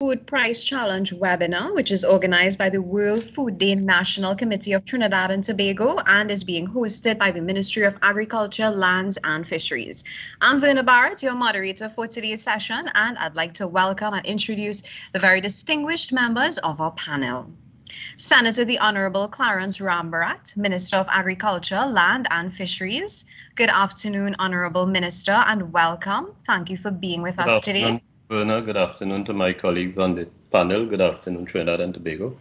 Food Price Challenge webinar, which is organized by the World Food Day National Committee of Trinidad and Tobago and is being hosted by the Ministry of Agriculture, Lands and Fisheries. I'm Verna Bharath, your moderator for today's session, and I'd like to welcome and introduce the very distinguished members of our panel. Senator the Honorable Clarence Rambharat, Minister of Agriculture, Land and Fisheries. Good afternoon, Honorable Minister, and welcome. Thank you for being with us today. Verna. Good afternoon to my colleagues on the panel. Good afternoon, Trinidad and Tobago.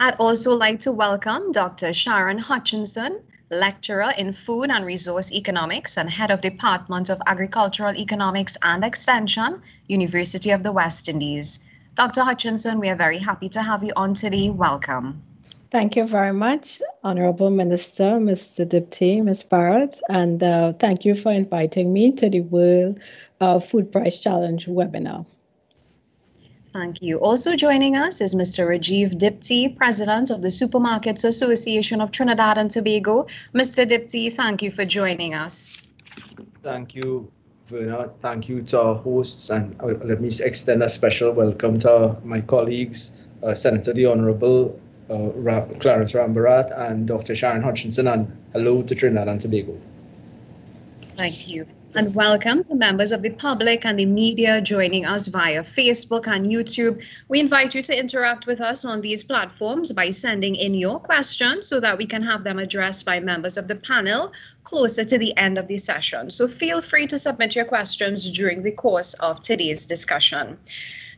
I'd also like to welcome Dr. Sharon Hutchinson, lecturer in Food and Resource Economics and head of Department of Agricultural Economics and Extension, University of the West Indies. Dr. Hutchinson, we are very happy to have you on today. Welcome. Thank you very much, Honorable Minister, Mr. Diptee, Ms. Bharath, and uh, thank you for inviting me to the World uh, Food Price Challenge webinar. Thank you. Also joining us is Mr. Rajiv Diptee, President of the Supermarkets Association of Trinidad and Tobago. Mr. Diptee, thank you for joining us. Thank you, Verna. Thank you to our hosts, and uh, let me extend a special welcome to my colleagues, uh, Senator the Honorable uh, Ra- Clarence Rambharat and Dr. Sharon Hutchinson, and hello to Trinidad and Tobago. Thank you. And welcome to members of the public and the media joining us via Facebook and YouTube. We invite you to interact with us on these platforms by sending in your questions so that we can have them addressed by members of the panel closer to the end of the session. So feel free to submit your questions during the course of today's discussion.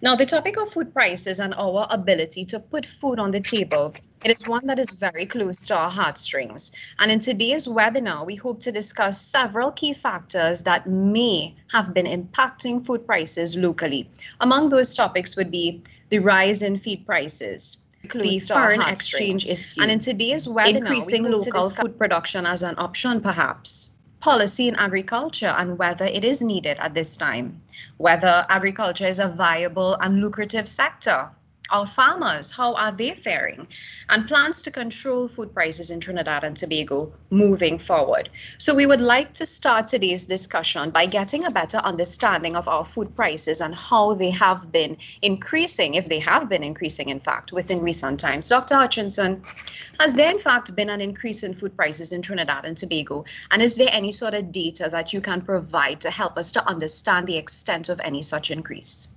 Now, the topic of food prices and our ability to put food on the table, it is one that is very close to our heartstrings. And in today's webinar, we hope to discuss several key factors that may have been impacting food prices locally. Among those topics would be the rise in feed prices, the Close to our foreign exchange issue, and in today's webinar, increasing we local food production as an option, perhaps. Policy in agriculture and whether it is needed at this time whether agriculture is a viable and lucrative sector. Our farmers, how are they faring? And plans to control food prices in Trinidad and Tobago moving forward. So, we would like to start today's discussion by getting a better understanding of our food prices and how they have been increasing, if they have been increasing, in fact, within recent times. Dr. Hutchinson, has there in fact been an increase in food prices in Trinidad and Tobago? And is there any sort of data that you can provide to help us to understand the extent of any such increase?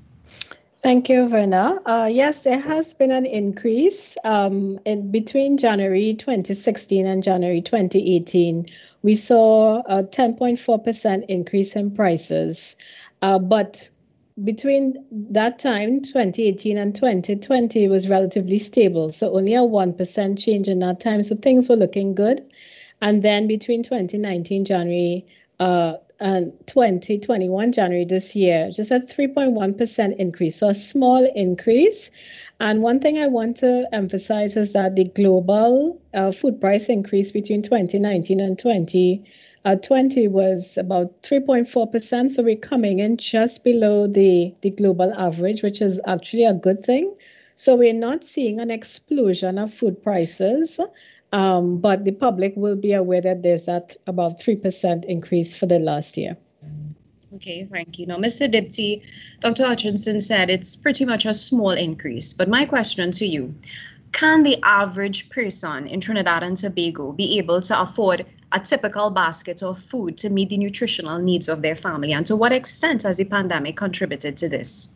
Thank you, Verna. Uh, yes, there has been an increase um, in between January 2016 and January 2018. We saw a 10.4% increase in prices, uh, but between that time, 2018 and 2020, it was relatively stable. So only a 1% change in that time. So things were looking good. And then between 2019 January uh, 2021 January this year, just a 3.1% increase. So a small increase. And one thing I want to emphasize is that the global uh, food price increase between 2019 and 2020 uh, 20 was about 3.4%. So we're coming in just below the, the global average, which is actually a good thing. So we're not seeing an explosion of food prices, um, but the public will be aware that there's that about 3% increase for the last year. Okay, thank you. Now, Mr. Diptee, Dr. Hutchinson said it's pretty much a small increase, but my question to you, can the average person in Trinidad and Tobago be able to afford a typical basket of food to meet the nutritional needs of their family? And to what extent has the pandemic contributed to this?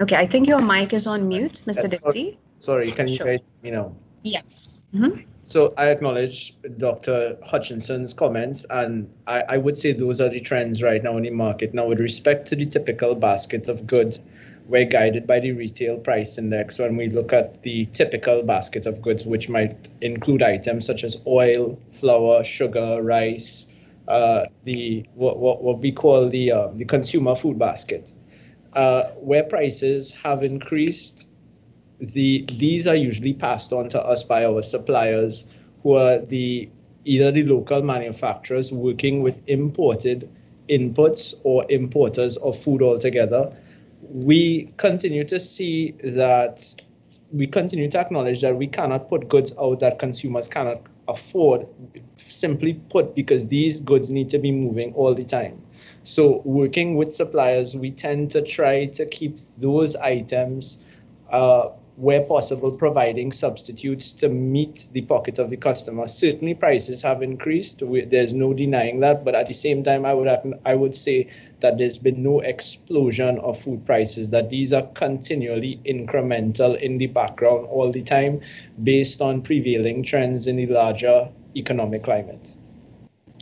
Okay, I think your mic is on mute, Mr. Yes, Diptee. Sorry, can you Sure. guys let me know? Yes. Mhm. So I acknowledge Dr. Hutchinson's comments, and I, I would say those are the trends right now in the market. Now, with respect to the typical basket of goods, we're guided by the retail price index when we look at the typical basket of goods, which might include items such as oil, flour, sugar, rice, uh, the what, what, what we call the uh, the consumer food basket, uh, where prices have increased the these are usually passed on to us by our suppliers who are the either the local manufacturers working with imported inputs or importers of food altogether. We continue to see that we continue to acknowledge that we cannot put goods out that consumers cannot afford simply put because these goods need to be moving all the time So working with suppliers, we tend to try to keep those items uh, where possible, providing substitutes to meet the pocket of the customer. Certainly, prices have increased. We, there's no denying that. But at the same time, I would have, I would say that there's been no explosion of food prices. That these are continually incremental in the background all the time, based on prevailing trends in the larger economic climate.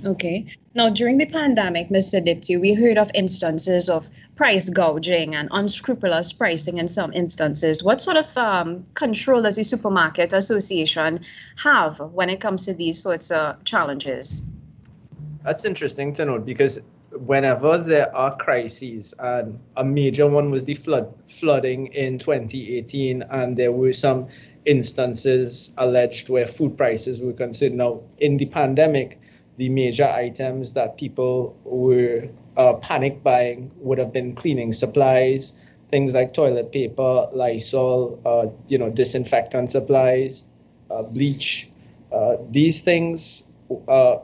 Okay. Now, during the pandemic, Mr. Diptee, we heard of instances of price gouging and unscrupulous pricing in some instances. What sort of um, control does the Supermarket Association have when it comes to these sorts of challenges? That's interesting to note because whenever there are crises, and a major one was the flood flooding in 2018, and there were some instances alleged where food prices were considered. Now, in the pandemic, the major items that people were uh, panic buying would have been cleaning supplies, things like toilet paper, Lysol, uh, you know, disinfectant supplies, uh, bleach. Uh, these things, uh,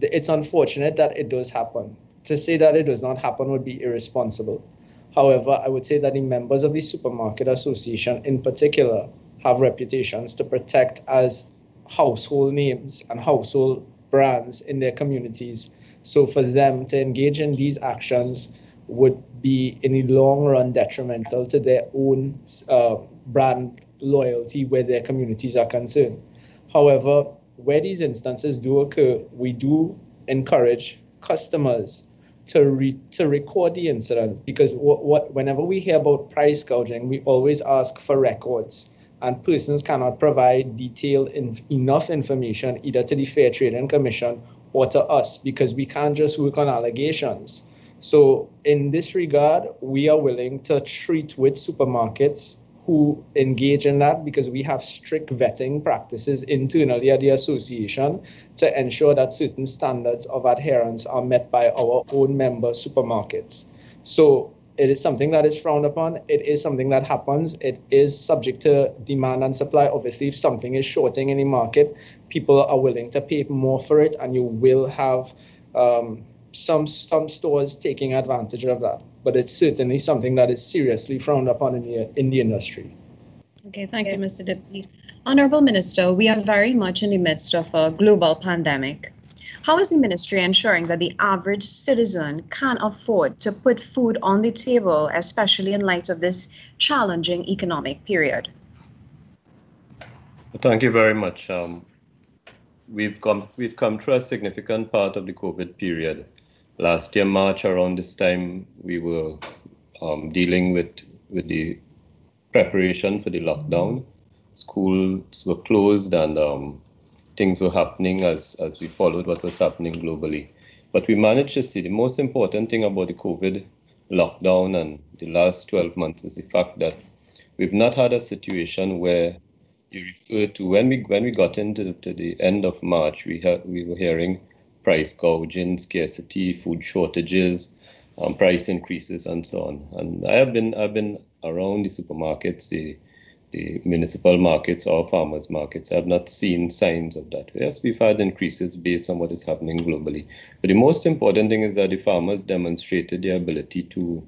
it's unfortunate that it does happen. To say that it does not happen would be irresponsible. However, I would say that the members of the Supermarket Association in particular have reputations to protect as household names and household brands in their communities. So for them to engage in these actions would be in the long run detrimental to their own uh, brand loyalty where their communities are concerned. However, where these instances do occur, we do encourage customers to re- to record the incident because what, what whenever we hear about price gouging, we always ask for records and persons cannot provide detailed in, enough information either to the Fair Trading Commission or to us because we can't just work on allegations. So in this regard, we are willing to treat with supermarkets who engage in that because we have strict vetting practices internally at the association to ensure that certain standards of adherence are met by our own member supermarkets. So it is something that is frowned upon. It is something that happens. It is subject to demand and supply. Obviously, if something is shorting in the market, people are willing to pay more for it, and you will have um, some some stores taking advantage of that. But it's certainly something that is seriously frowned upon in the in the industry. Okay, thank you, Mr. Diptee. Honorable Minister, we are very much in the midst of a global pandemic. How is the ministry ensuring that the average citizen can afford to put food on the table, especially in light of this challenging economic period? Thank you very much. Um, we've come we've come through a significant part of the COVID period. Last year, March, around this time, we were um, dealing with with the preparation for the lockdown. Schools were closed, and um, things were happening as, as we followed what was happening globally. But we managed to see the most important thing about the COVID lockdown and the last 12 months is the fact that we've not had a situation where you refer to when we when we got into to the end of March, we had we were hearing price gouging, scarcity, food shortages, um, price increases, and so on. And I have been I've been around the supermarkets, the the municipal markets or farmers markets have not seen signs of that. Yes, we've had increases based on what is happening globally. But the most important thing is that the farmers demonstrated their ability to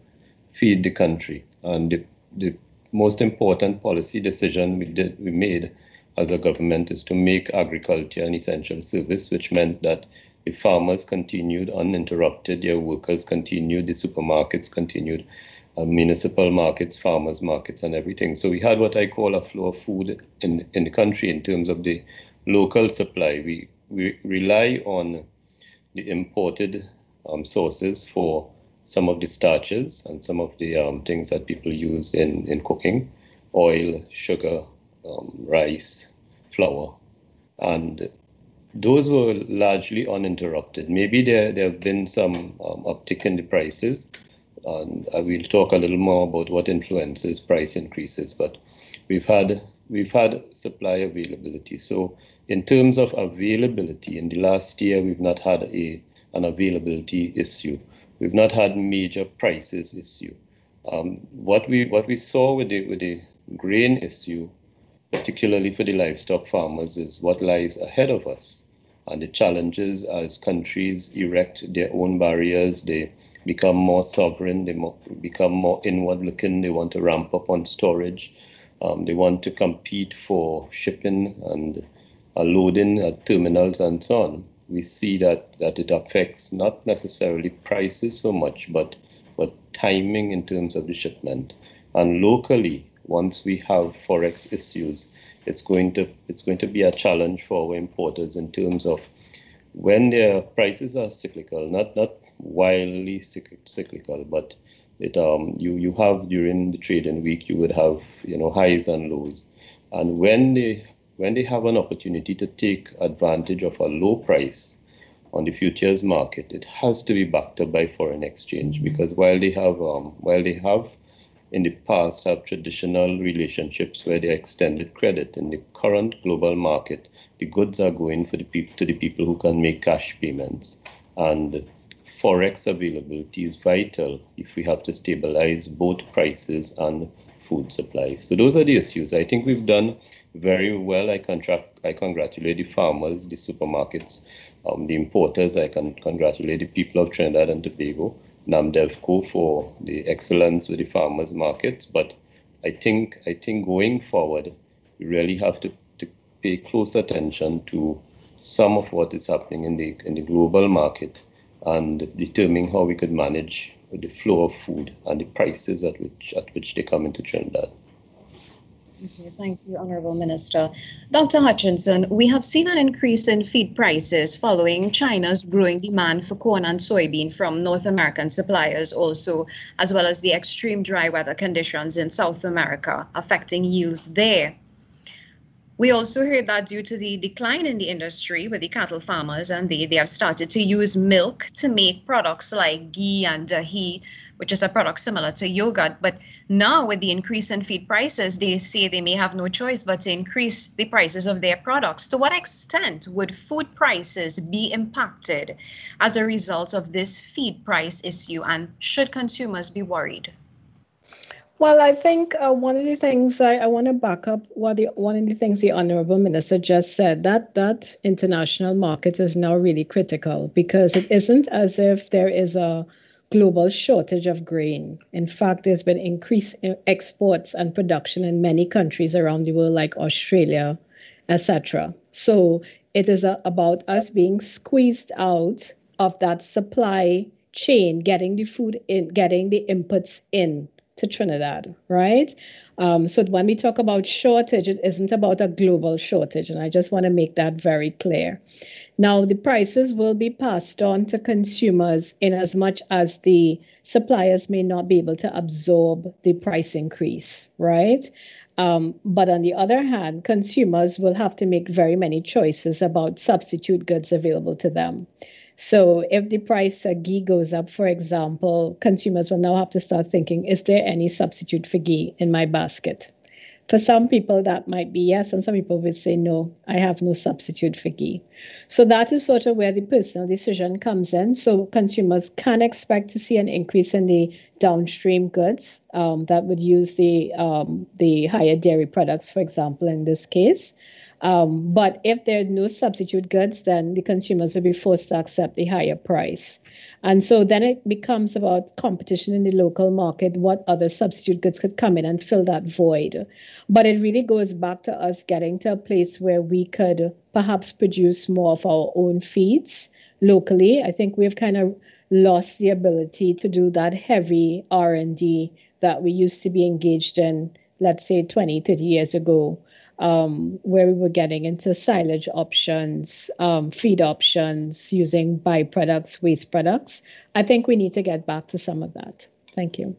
feed the country. And the, the most important policy decision we did we made as a government is to make agriculture an essential service, which meant that the farmers continued uninterrupted, their workers continued, the supermarkets continued, municipal markets, farmers markets, and everything. So we had what I call a flow of food in, in the country in terms of the local supply. We, we rely on the imported um, sources for some of the starches and some of the um, things that people use in, in cooking oil, sugar, um, rice, flour. And those were largely uninterrupted. Maybe there, there have been some um, uptick in the prices, and I will talk a little more about what influences price increases. But we've had we've had supply availability. So in terms of availability, in the last year we've not had a an availability issue. We've not had major prices issue. Um, what we what we saw with the with the grain issue, particularly for the livestock farmers, is what lies ahead of us. And the challenges as countries erect their own barriers, they become more sovereign, they mo- become more inward looking, they want to ramp up on storage, um, they want to compete for shipping and uh, loading at terminals and so on. We see that, that it affects not necessarily prices so much, but, but timing in terms of the shipment. And locally, once we have forex issues, it's going to it's going to be a challenge for our importers in terms of when their prices are cyclical, not not wildly cyclical, but it um you you have during the trading week you would have you know highs and lows, and when they when they have an opportunity to take advantage of a low price on the futures market, it has to be backed up by foreign exchange because while they have um, while they have in the past have traditional relationships where they extended credit. In the current global market, the goods are going for the pe- to the people who can make cash payments. And forex availability is vital if we have to stabilize both prices and food supplies. So those are the issues. I think we've done very well. I contract, I congratulate the farmers, the supermarkets, um, the importers. I can congratulate the people of Trinidad and Tobago NAMDEVCO for the excellence with the farmers markets. But I think I think going forward, we really have to, to pay close attention to some of what is happening in the in the global market and determining how we could manage the flow of food and the prices at which at which they come into Trinidad. Okay, thank you, Honorable Minister. Dr. Hutchinson, we have seen an increase in feed prices following China's growing demand for corn and soybean from North American suppliers also, as well as the extreme dry weather conditions in South America affecting yields there. We also heard that due to the decline in the industry with the cattle farmers and they, they have started to use milk to make products like ghee and dahi, which is a product similar to yogurt. But now with the increase in feed prices, they say they may have no choice but to increase the prices of their products. To what extent would food prices be impacted as a result of this feed price issue and should consumers be worried? Well, I think uh, one of the things I, I want to back up what the one of the things the honorable minister just said that that international market is now really critical because it isn't as if there is a global shortage of grain. In fact, there's been increased exports and production in many countries around the world, like Australia, etc. So it is a, about us being squeezed out of that supply chain, getting the food in, getting the inputs in to Trinidad, right? Um, so when we talk about shortage, it isn't about a global shortage, and I just want to make that very clear. Now, the prices will be passed on to consumers in as much as the suppliers may not be able to absorb the price increase, right? Um, but on the other hand, consumers will have to make very many choices about substitute goods available to them. So if the price of ghee goes up, for example, consumers will now have to start thinking, is there any substitute for ghee in my basket? For some people, that might be yes, and some people would say, no, I have no substitute for ghee. So that is sort of where the personal decision comes in. So consumers can expect to see an increase in the downstream goods um, that would use the um, the higher dairy products, for example, in this case. Um, but if there are no substitute goods, then the consumers will be forced to accept the higher price. And so then it becomes about competition in the local market, what other substitute goods could come in and fill that void. But it really goes back to us getting to a place where we could perhaps produce more of our own feeds locally. I think we've kind of lost the ability to do that heavy R&D that we used to be engaged in, let's say 20, 30 years ago um, where we were getting into silage options, um, feed options, using byproducts, waste products. I think we need to get back to some of that. Thank you.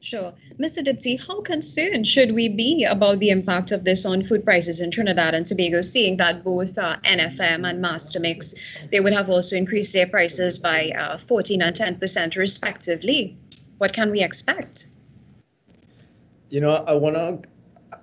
Sure. Mr. Diptee, how concerned should we be about the impact of this on food prices in Trinidad and Tobago, seeing that both uh, NFM and Mastermix, they would have also increased their prices by uh, 14 and 10% respectively? What can we expect? You know, I want to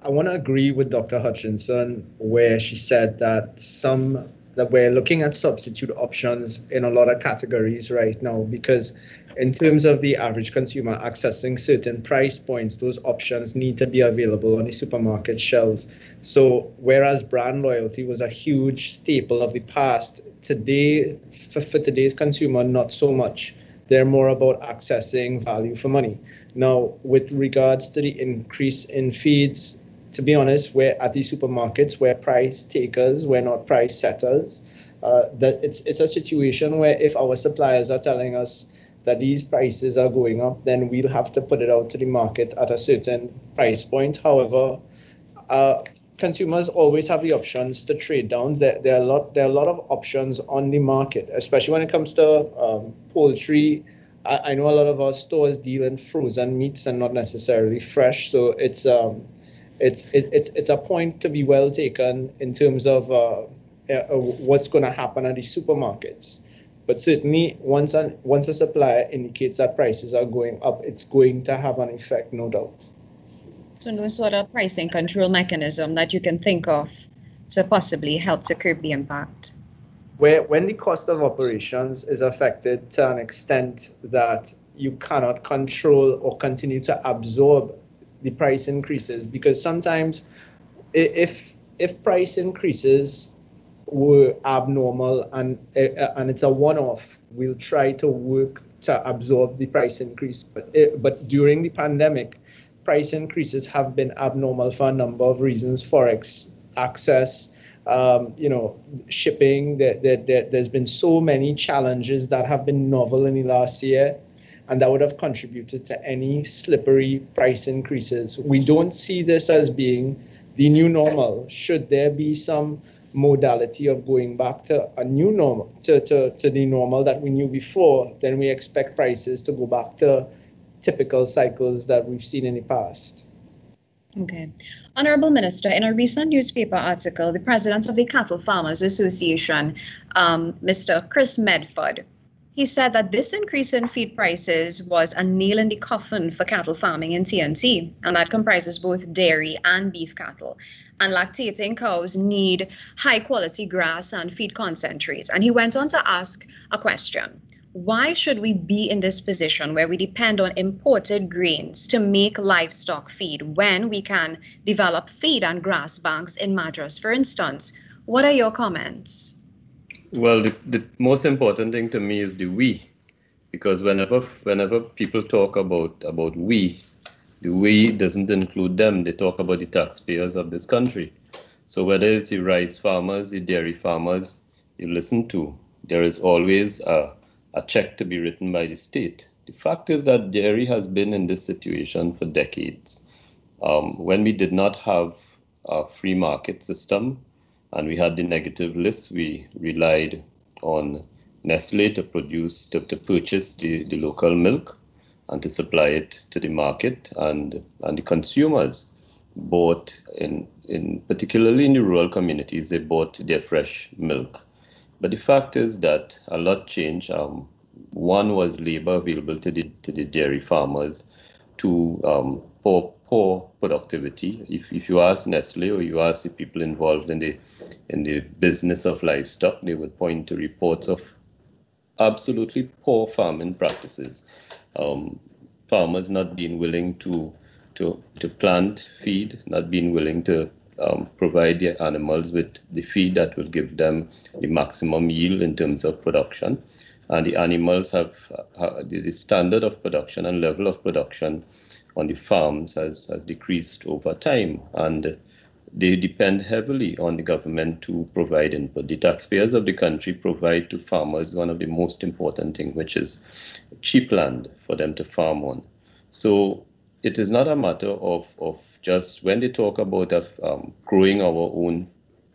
I want to agree with Dr. Hutchinson where she said that some that we're looking at substitute options in a lot of categories right now because in terms of the average consumer accessing certain price points, those options need to be available on the supermarket shelves. So whereas brand loyalty was a huge staple of the past, today for, for today's consumer, not so much. They're more about accessing value for money. Now, with regards to the increase in feeds, to be honest, we're at the supermarkets, we're price takers, we're not price setters. Uh, that it's it's a situation where if our suppliers are telling us that these prices are going up, then we'll have to put it out to the market at a certain price point. However, uh, consumers always have the options to trade down. There, there are a lot there are a lot of options on the market, especially when it comes to um, poultry. I, I, know a lot of our stores deal in frozen meats and not necessarily fresh, so it's um, it's it, it's it's a point to be well taken in terms of uh, uh, what's going to happen at the supermarkets. But certainly, once an once a supplier indicates that prices are going up, it's going to have an effect, no doubt. So, no sort of pricing control mechanism that you can think of to possibly help to curb the impact. Where when the cost of operations is affected to an extent that you cannot control or continue to absorb the price increases because sometimes if if price increases were abnormal and uh, and it's a one-off we'll try to work to absorb the price increase. But it, but during the pandemic price increases have been abnormal for a number of reasons forex access um, you know shipping there, there's been so many challenges that have been novel in the last year and that would have contributed to any slippery price increases. We don't see this as being the new normal. Should there be some modality of going back to a new normal, to, to, to the normal that we knew before, then we expect prices to go back to typical cycles that we've seen in the past. Okay. Honorable Minister, in a recent newspaper article, the president of the Cattle Farmers Association, um, Mr. Chris Medford, he said that this increase in feed prices was a nail in the coffin for cattle farming in TNT, and that comprises both dairy and beef cattle. And lactating cows need high quality grass and feed concentrates. And he went on to ask a question Why should we be in this position where we depend on imported grains to make livestock feed when we can develop feed and grass banks in Madras, for instance? What are your comments? Well, the, the most important thing to me is the we, because whenever whenever people talk about about we, the we doesn't include them. They talk about the taxpayers of this country. So whether it's the rice farmers, the dairy farmers you listen to, there is always a, a check to be written by the state. The fact is that dairy has been in this situation for decades. Um, when we did not have a free market system, and we had the negative list. We relied on Nestle to produce, to, to purchase the, the local milk and to supply it to the market and, and the consumers bought in, in particularly in the rural communities, they bought their fresh milk. But the fact is that a lot changed. Um, one was labor available to the, to the dairy farmers. Two, um, poor, poor productivity. If, if you ask Nestle or you ask the people involved in the in the business of livestock, they would point to reports of absolutely poor farming practices. Um, farmers not being willing to to to plant feed, not being willing to um, provide their animals with the feed that will give them the maximum yield in terms of production. And the animals have uh, the standard of production and level of production on the farms has, has decreased over time. And they depend heavily on the government to provide input. The taxpayers of the country provide to farmers one of the most important things, which is cheap land for them to farm on. So it is not a matter of, of just when they talk about um, growing our own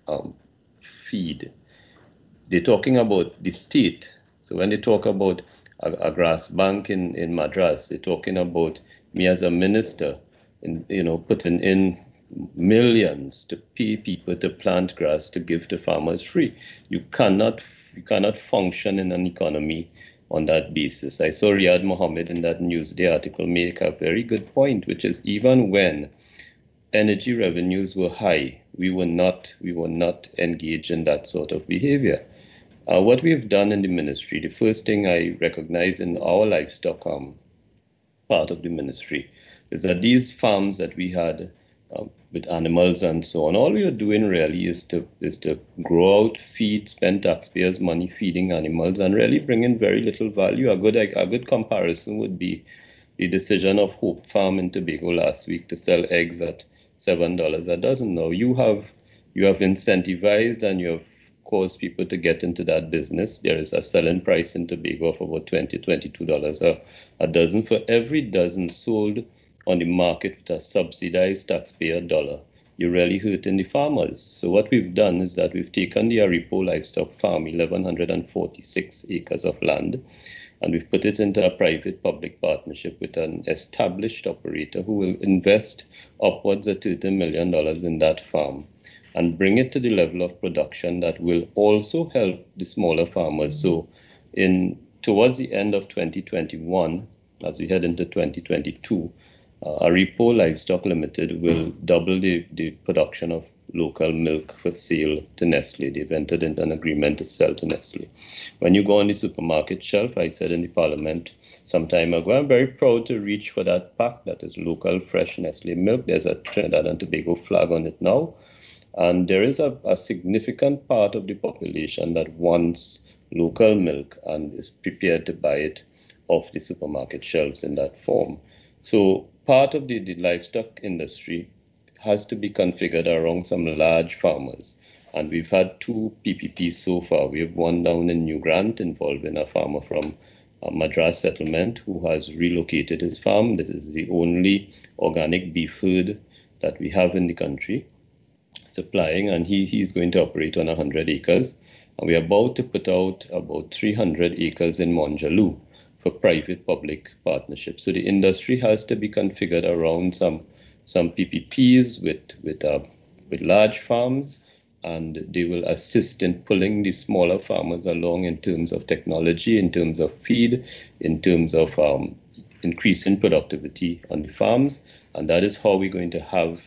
um, feed, they're talking about the state. So when they talk about a, a grass bank in, in Madras, they're talking about me as a minister, in, you know, putting in millions to pay people to plant grass to give to farmers free. You cannot you cannot function in an economy on that basis. I saw Riyad Mohammed in that Newsday article make a very good point, which is even when energy revenues were high, we were not we were not engaged in that sort of behavior. Uh, what we've done in the ministry, the first thing I recognize in our livestock um, part of the ministry is that these farms that we had uh, with animals and so on, all we are doing really is to is to grow out, feed, spend taxpayers' money feeding animals, and really bring in very little value. A good a good comparison would be the decision of Hope Farm in Tobago last week to sell eggs at seven dollars a dozen. Now you have you have incentivized and you have caused people to get into that business. There is a selling price in Tobago of about 20 $22 a, a dozen. For every dozen sold on the market with a subsidized taxpayer dollar, you're really hurting the farmers. So what we've done is that we've taken the Aripo Livestock Farm, 1,146 acres of land, and we've put it into a private-public partnership with an established operator who will invest upwards of $30 million in that farm and bring it to the level of production that will also help the smaller farmers. So in towards the end of 2021, as we head into 2022, uh, Aripo Livestock Limited will double the, the production of local milk for sale to Nestle. They've entered into an agreement to sell to Nestle. When you go on the supermarket shelf, I said in the parliament some time ago, I'm very proud to reach for that pack that is local, fresh Nestle milk. There's a Trinidad and Tobago flag on it now. And there is a, a significant part of the population that wants local milk and is prepared to buy it off the supermarket shelves in that form. So part of the, the livestock industry has to be configured around some large farmers. And we've had two PPPs so far. We have one down in New Grant involving a farmer from a Madras settlement who has relocated his farm. This is the only organic beef herd that we have in the country supplying, and he, he's going to operate on 100 acres. And we're about to put out about 300 acres in Monjaloo for private-public partnerships. So the industry has to be configured around some some PPPs with with uh, with large farms, and they will assist in pulling the smaller farmers along in terms of technology, in terms of feed, in terms of um, increasing productivity on the farms, and that is how we're going to have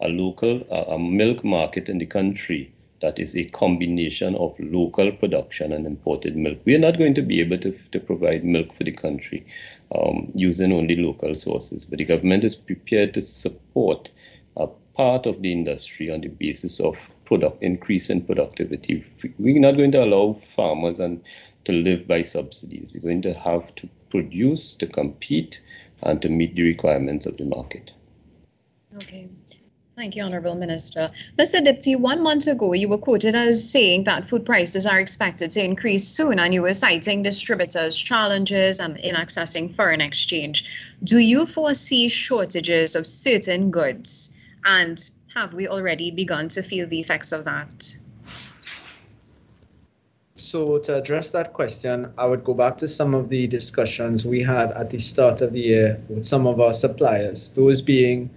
a local a milk market in the country that is a combination of local production and imported milk. We are not going to be able to, to provide milk for the country um, using only local sources, but the government is prepared to support a part of the industry on the basis of product increase in productivity. We're not going to allow farmers and to live by subsidies. We're going to have to produce to compete and to meet the requirements of the market. Okay. Thank you, Honourable Minister. Mr. Diptee, one month ago, you were quoted as saying that food prices are expected to increase soon, and you were citing distributors' challenges and in accessing foreign exchange. Do you foresee shortages of certain goods, and have we already begun to feel the effects of that? So to address that question, I would go back to some of the discussions we had at the start of the year with some of our suppliers, those being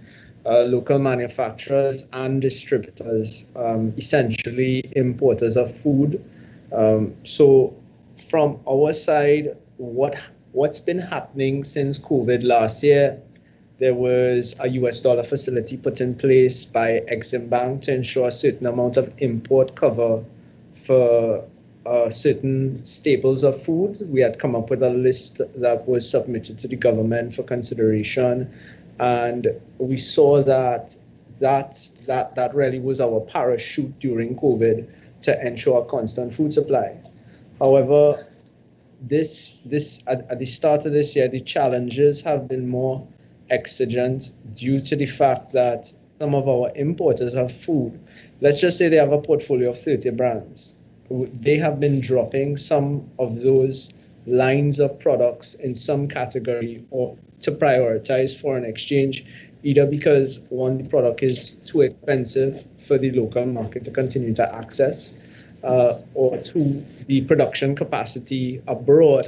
uh, local manufacturers and distributors, um, essentially importers of food. Um, so from our side, what what's been happening since COVID last year? There was a US dollar facility put in place by Exim Bank to ensure a certain amount of import cover for uh, certain staples of food. We had come up with a list that was submitted to the government for consideration and we saw that that that that really was our parachute during COVID to ensure a constant food supply. However, this this at, at the start of this year, the challenges have been more exigent due to the fact that some of our importers have food. Let's just say they have a portfolio of 30 brands. They have been dropping some of those lines of products in some category or to prioritize foreign exchange, either because one, product is too expensive for the local market to continue to access, uh, or two, the production capacity abroad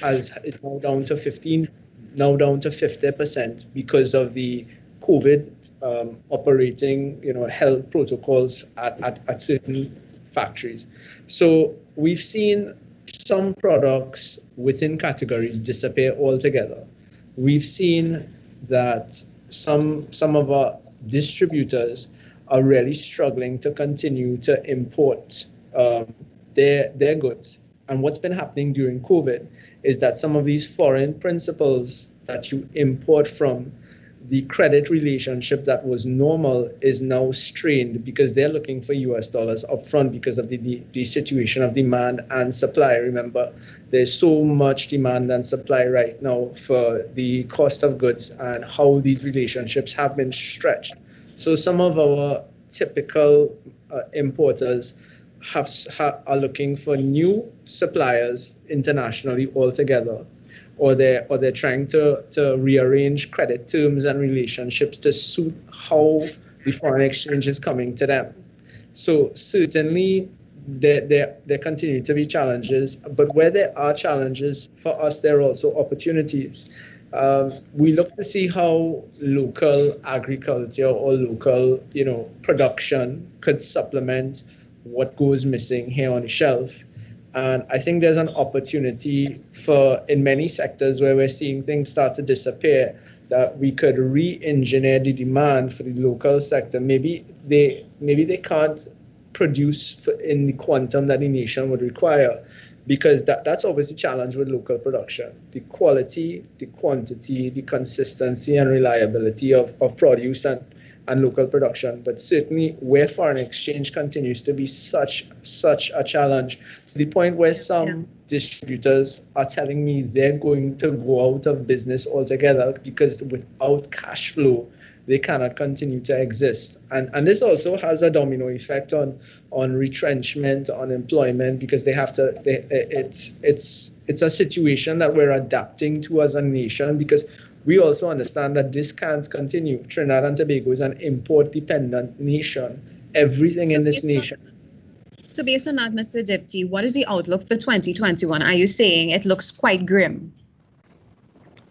has is now down to 15, now down to 50% because of the COVID um, operating, you know, health protocols at, at, at certain factories. So we've seen some products within categories disappear altogether. We've seen that some some of our distributors are really struggling to continue to import um, their their goods. And what's been happening during COVID is that some of these foreign principles that you import from the credit relationship that was normal is now strained because they're looking for US dollars upfront because of the, the, the, situation of demand and supply. Remember, there's so much demand and supply right now for the cost of goods and how these relationships have been stretched. So some of our typical uh, importers have, have are looking for new suppliers internationally altogether or they're or they're trying to to rearrange credit terms and relationships to suit how the foreign exchange is coming to them. So certainly there, there, there continue to be challenges, but where there are challenges, for us, there are also opportunities. Uh, we look to see how local agriculture or local, you know, production could supplement what goes missing here on the shelf. And I think there's an opportunity for, in many sectors where we're seeing things start to disappear, that we could re-engineer the demand for the local sector. Maybe they maybe they can't produce in the quantum that the nation would require, because that, that's always a challenge with local production. The quality, the quantity, the consistency and reliability of, of produce and and local production. But certainly where foreign exchange continues to be such such a challenge to the point where some yeah. distributors are telling me they're going to go out of business altogether because without cash flow they cannot continue to exist. And and this also has a domino effect on on retrenchment, on employment, because they have to they, it's it's it's a situation that we're adapting to as a nation because we also understand that this can't continue. Trinidad and Tobago is an import dependent nation. Everything so in this nation. On, so, based on that, Mr. Diptee, what is the outlook for 2021? Are you saying it looks quite grim?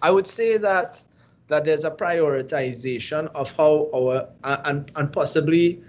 I would say that that there's a prioritization of how our and and possibly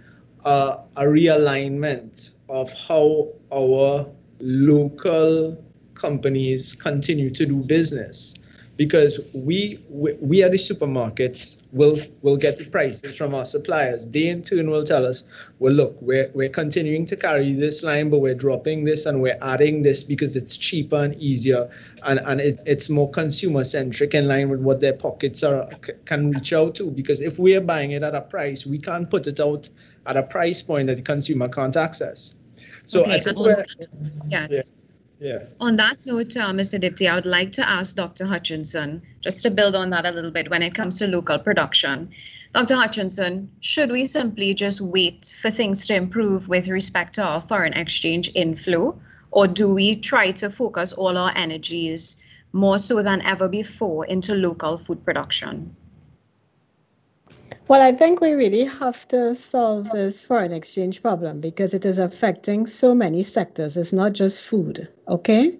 uh, a realignment of how our local companies continue to do business because we, we we at the supermarkets will will get the prices from our suppliers. They in turn will tell us, well, look, we're we're continuing to carry this line, but we're dropping this and we're adding this because it's cheaper and easier, and and it, it's more consumer centric in line with what their pockets are can reach out to. Because if we're buying it at a price, we can't put it out at a price point that the consumer can't access. So okay, I think we're yes. Yeah. Yeah. On that note, uh, Mr. Diptee, I would like to ask Dr. Hutchinson, just to build on that a little bit when it comes to local production. Dr. Hutchinson, should we simply just wait for things to improve with respect to our foreign exchange inflow, or do we try to focus all our energies more so than ever before into local food production? Well, I think we really have to solve this foreign exchange problem because it is affecting so many sectors. It's not just food, okay?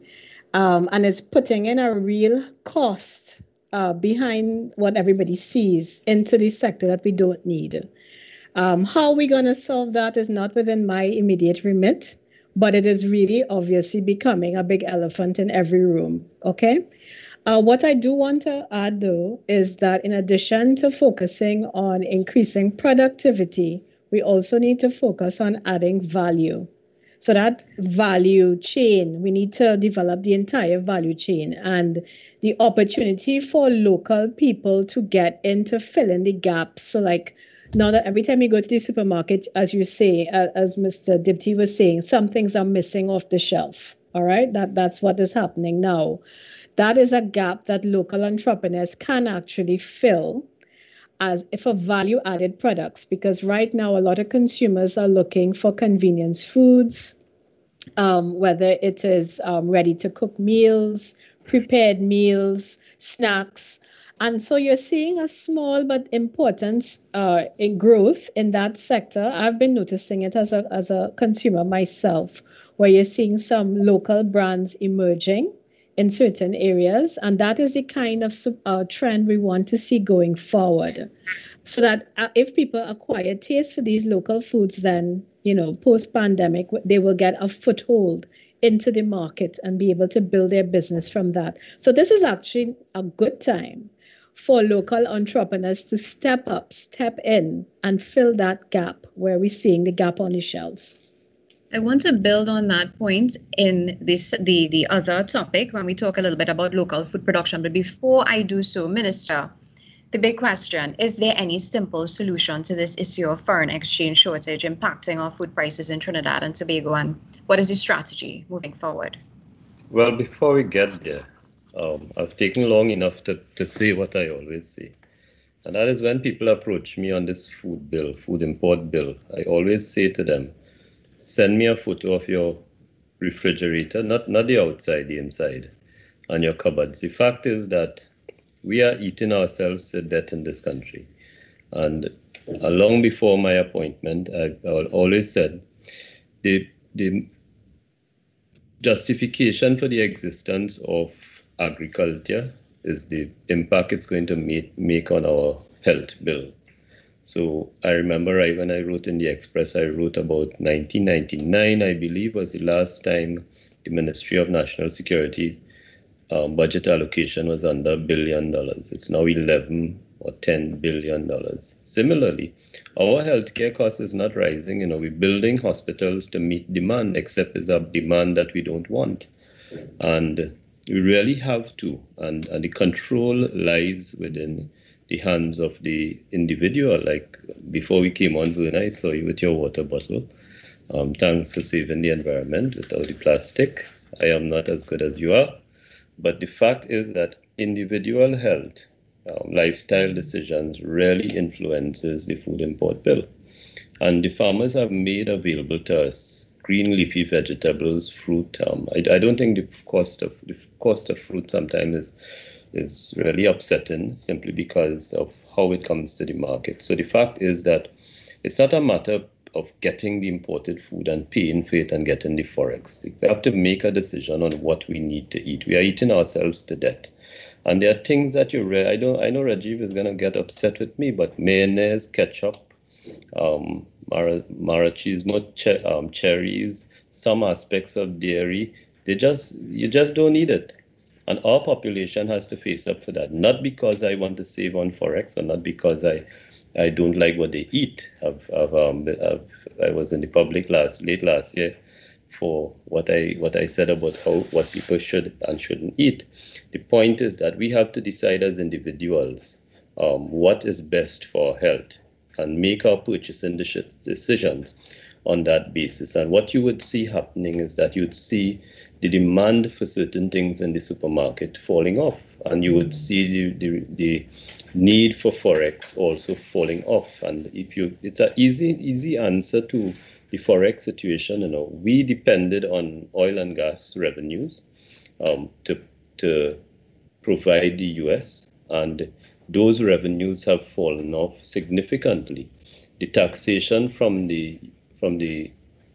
Um, and it's putting in a real cost uh, behind what everybody sees into the sector that we don't need. Um, how we're going to solve that is not within my immediate remit, but it is really obviously becoming a big elephant in every room, okay? Uh, what I do want to add, though, is that in addition to focusing on increasing productivity, we also need to focus on adding value. So, that value chain, we need to develop the entire value chain and the opportunity for local people to get into filling the gaps. So, like, now that every time you go to the supermarket, as you say, uh, as Mr. Diptee was saying, some things are missing off the shelf. All right, that that's what is happening now that is a gap that local entrepreneurs can actually fill as if for value added products because right now a lot of consumers are looking for convenience foods um, whether it is um, ready to cook meals prepared meals snacks. And so you're seeing a small but important uh, in growth in that sector. I've been noticing it as a, as a consumer myself where you're seeing some local brands emerging in certain areas. And that is the kind of uh, trend we want to see going forward. So that uh, if people acquire taste for these local foods, then, you know, post pandemic, they will get a foothold into the market and be able to build their business from that. So this is actually a good time for local entrepreneurs to step up, step in, and fill that gap where we're seeing the gap on the shelves. I want to build on that point in this the the other topic when we talk a little bit about local food production. But before I do so, Minister, the big question is there any simple solution to this issue of foreign exchange shortage impacting our food prices in Trinidad and Tobago? And what is the strategy moving forward? Well, before we get there, um, I've taken long enough to, to say what I always say. And that is when people approach me on this food bill, food import bill, I always say to them, send me a photo of your refrigerator, not, not the outside, the inside, and your cupboards. The fact is that we are eating ourselves to death in this country. And long before my appointment, I, I always said the, the justification for the existence of agriculture is the impact it's going to make, make on our health bill. So I remember right when I wrote in the Express, I wrote about 1999, I believe, was the last time the Ministry of National Security um, budget allocation was under a billion dollars. It's now 11 or 10 billion dollars. Similarly, our healthcare cost is not rising. You know, we're building hospitals to meet demand, except it's a demand that we don't want. And we really have to. And, and the control lies within the hands of the individual. Like before we came on, Verna, I saw you with your water bottle. Um, thanks for saving the environment without the plastic. I am not as good as you are. But the fact is that individual health, um, lifestyle decisions really influences the food import bill. And the farmers have made available to us green leafy vegetables, fruit. Um, I, I, don't think the cost of the cost of fruit sometimes is is really upsetting simply because of how it comes to the market. So the fact is that it's not a matter of getting the imported food and paying for it and getting the forex. We have to make a decision on what we need to eat. We are eating ourselves to death. And there are things that you re- I don't I know Rajiv is gonna get upset with me, but mayonnaise, ketchup, um, mar- maraschino, che- um, cherries, some aspects of dairy, they just you just don't need it. And our population has to face up for that. Not because I want to save on forex or not because I I don't like what they eat. I've, I've, um, I've, i was in the public last late last year for what I what I said about how what people should and shouldn't eat. The point is that we have to decide as individuals um, what is best for health and make our purchasing decisions on that basis. And what you would see happening is that you'd see the demand for certain things in the supermarket falling off, and you would see the, the, the need for forex also falling off. And if you, it's an easy easy answer to the forex situation. You know, we depended on oil and gas revenues um, to to provide the U.S. and those revenues have fallen off significantly. The taxation from the from the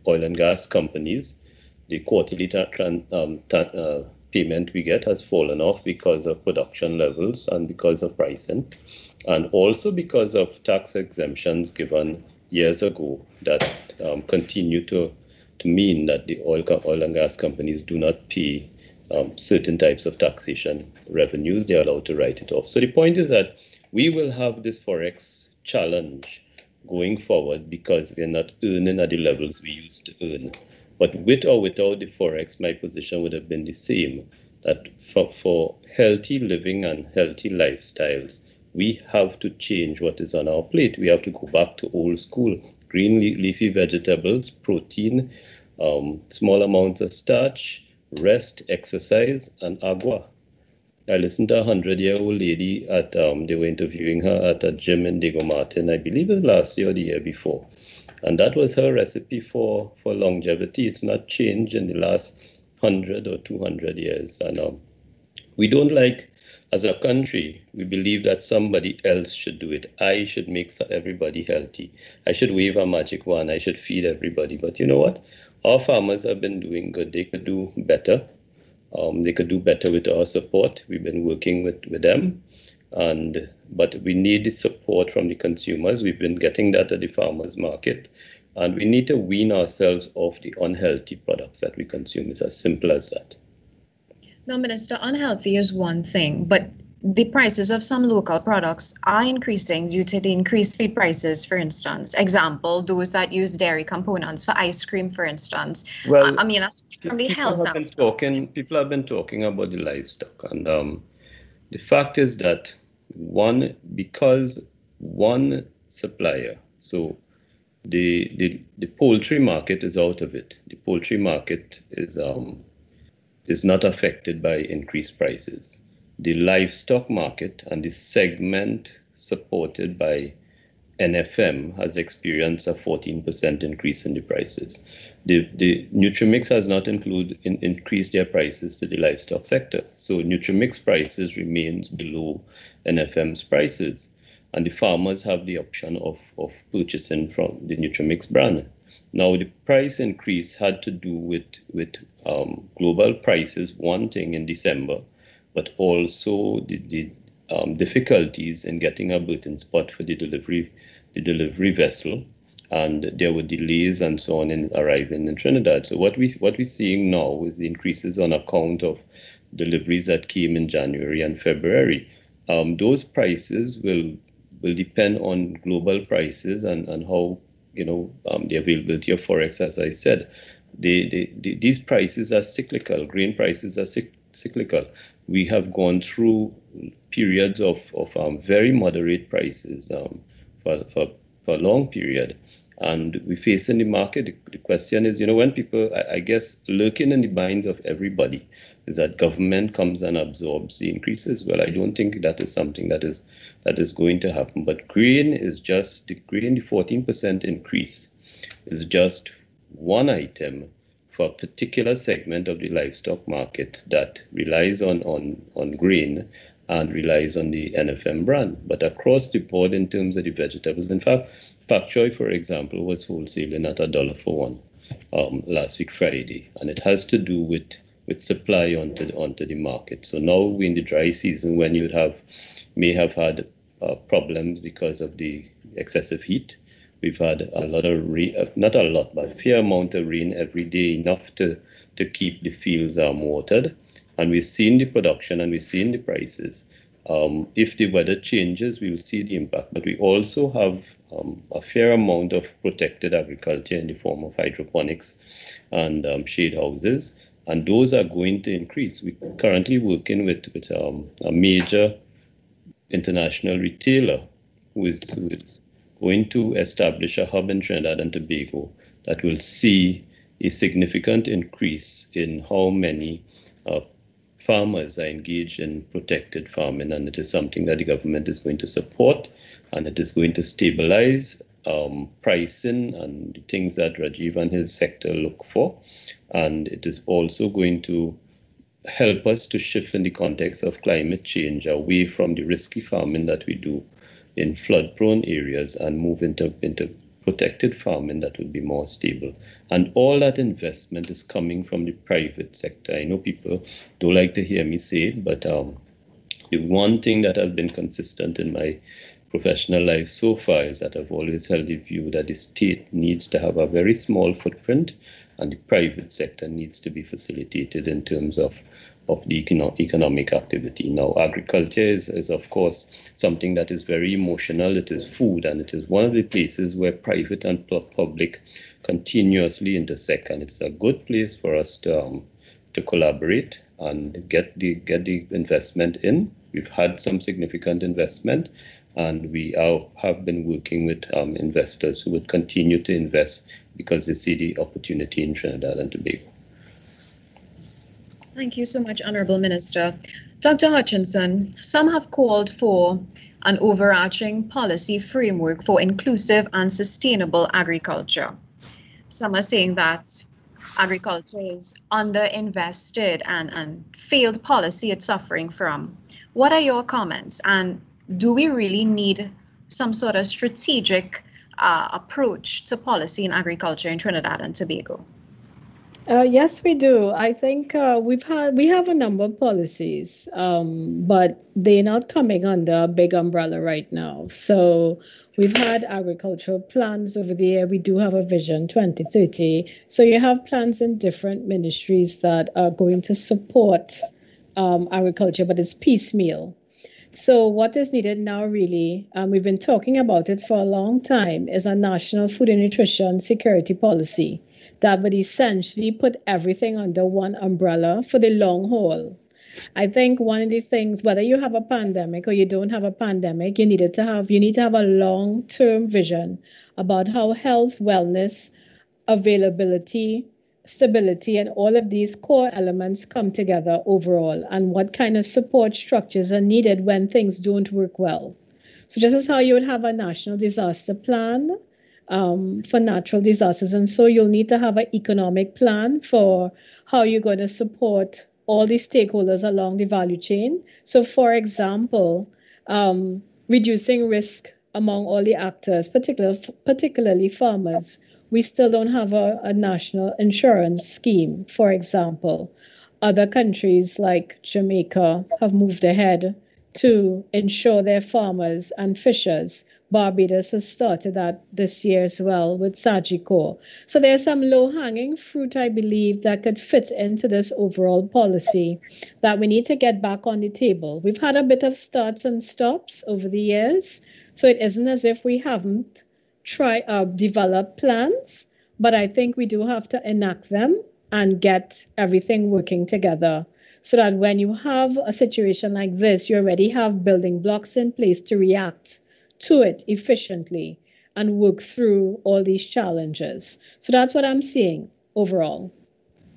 oil and gas companies, the quarterly um, uh, payment we get has fallen off because of production levels and because of pricing, and also because of tax exemptions given years ago that um, continue to to mean that the oil, oil and gas companies do not pay um, certain types of taxation revenues. They are allowed to write it off. So the point is that we will have this forex challenge going forward because we're not earning at the levels we used to earn. But with or without the forex, my position would have been the same. That for, for healthy living and healthy lifestyles, we have to change what is on our plate. We have to go back to old school green leafy vegetables, protein, um, small amounts of starch, rest, exercise, and agua. I listened to a hundred year old lady at um, they were interviewing her at a gym in Diego Martin, I believe it was last year or the year before. And that was her recipe for, for longevity. It's not changed in the last 100 or 200 years. And um, we don't like, as a country, we believe that somebody else should do it. I should make everybody healthy. I should wave a magic wand. I should feed everybody. But you know what? Our farmers have been doing good. They could do better. Um, they could do better with our support. We've been working with, with them and but we need the support from the consumers. We've been getting that at the farmers market, and we need to wean ourselves off the unhealthy products that we consume. It's as simple as that. Now, Minister, unhealthy is one thing, but the prices of some local products are increasing due to the increased feed prices, for instance. Example, those that use dairy components for ice cream, for instance. Well, I, I mean, that's from the people health have been talking. People have been talking about the livestock, and um, the fact is that one because one supplier, so the the the poultry market is out of it. The poultry market is um is not affected by increased prices. The livestock market and the segment supported by NFM has experienced a 14% increase in the prices. The, the Nutrimix has not include, in, increased their prices to the livestock sector. So Nutrimix prices remains below NFM's prices. And the farmers have the option of, of purchasing from the Nutrimix brand. Now, the price increase had to do with, with um, global prices, one thing in December, but also the, the um, difficulties in getting a berthing spot for the delivery, the delivery vessel, and there were delays and so on in arriving in Trinidad. So what we what we're seeing now is the increases on account of deliveries that came in January and February. Um, those prices will will depend on global prices and, and how you know um, the availability of forex, as I said. They, they, they, these prices are cyclical. Grain prices are cyc- cyclical. We have gone through periods of, of um, very moderate prices um, for, for, for a long period. And we face in the market, the, the question is, you know, when people, I, I guess, lurking in the minds of everybody is that government comes and absorbs the increases. Well, I don't think that is something that is that is going to happen. But grain is just the grain, the 14% increase is just one item for a particular segment of the livestock market that relies on, on, on grain and relies on the NFM brand. But across the board, in terms of the vegetables, in fact, pak choy, for example, was wholesaling at a dollar for one um, last week Friday, and it has to do with with supply onto the, onto the market. So now we're in the dry season when you have may have had uh, problems because of the excessive heat. We've had a lot of rain, uh, not a lot, but a fair amount of rain every day, enough to, to keep the fields um, watered. And we've seen the production and we've seen the prices. Um, if the weather changes, we will see the impact. But we also have um, a fair amount of protected agriculture in the form of hydroponics and um, shade houses, and those are going to increase. We're currently working with, with um, a major international retailer who is, who is going to establish a hub in Trinidad and Tobago that will see a significant increase in how many uh, farmers are engaged in protected farming, and it is something that the government is going to support, and it is going to stabilize um, pricing and the things that Rajiv and his sector look for, and it is also going to help us to shift in the context of climate change away from the risky farming that we do in flood-prone areas and move into into protected farming that would be more stable. And all that investment is coming from the private sector. I know people don't like to hear me say it, but um, the one thing that has been consistent in my professional life so far is that I've always held the view that the state needs to have a very small footprint and the private sector needs to be facilitated in terms of of the econo- economic activity. Now, agriculture is, is, of course, something that is very emotional. It is food, and it is one of the places where private and public continuously intersect, and it's a good place for us to um, to collaborate and get the get the investment in. We've had some significant investment, and we are, have been working with um, investors who would continue to invest because they see the opportunity in Trinidad and Tobago. Thank you so much, Honorable Minister. Dr. Hutchinson, some have called for an overarching policy framework for inclusive and sustainable agriculture. Some are saying that agriculture is underinvested and, and failed policy it's suffering from. What are your comments? And do we really need some sort of strategic uh, approach to policy in agriculture in Trinidad and Tobago? Uh, yes, we do. I think uh, we've had we have a number of policies, um, but they're not coming under a big umbrella right now. So we've had agricultural plans over the year. We do have a vision 2030. So you have plans in different ministries that are going to support um, agriculture, but it's piecemeal. So, what is needed now, really, and we've been talking about it for a long time, is a national food and nutrition security policy that would essentially put everything under one umbrella for the long haul. I think one of the things, whether you have a pandemic or you don't have a pandemic, you needed to have you need to have a long-term vision about how health, wellness, availability, stability, and all of these core elements come together overall, and what kind of support structures are needed when things don't work well. So, just as how you would have a national disaster plan um, for natural disasters, and so you'll need to have an economic plan for how you're going to support all the stakeholders along the value chain. So, for example, um, reducing risk among all the actors, particularly, particularly farmers. We still don't have a, a national insurance scheme, for example. Other countries like Jamaica have moved ahead to insure their farmers and fishers Barbados has started that this year as well with Sagicor. So there's some low hanging fruit, I believe, that could fit into this overall policy that we need to get back on the table. We've had a bit of starts and stops over the years, so it isn't as if we haven't tried uh, developed plans, but I think we do have to enact them and get everything working together so that when you have a situation like this, you already have building blocks in place to react to it efficiently and work through all these challenges. So that's what I'm seeing overall.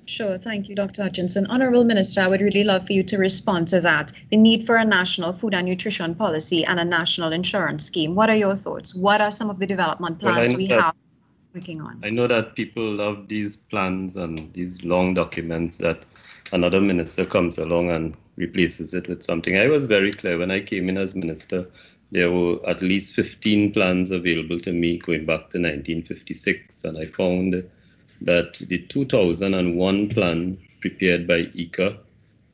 Sure, thank you, Dr. Hutchinson. Honorable Minister, I would really love for you to respond to that. The need for a national food and nutrition policy and a national insurance scheme. What are your thoughts? What are some of the development plans well, we have working on? I know that people love these plans and these long documents that another minister comes along and replaces it with something. I was very clear when I came in as minister there were at least 15 plans available to me going back to 1956, and I found that the 2001 plan prepared by ICA,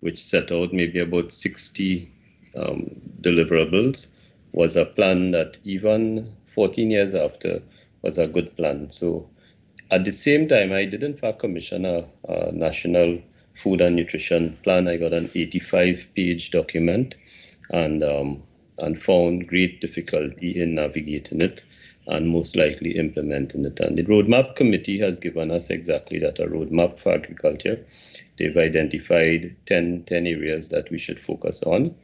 which set out maybe about 60 um, deliverables, was a plan that even 14 years after was a good plan. So at the same time, I did in fact commission a, a national food and nutrition plan. I got an 85 page document and um, and found great difficulty in navigating it and most likely implementing it. And the Roadmap Committee has given us exactly that a roadmap for agriculture. They've identified 10, 10 areas that we should focus on.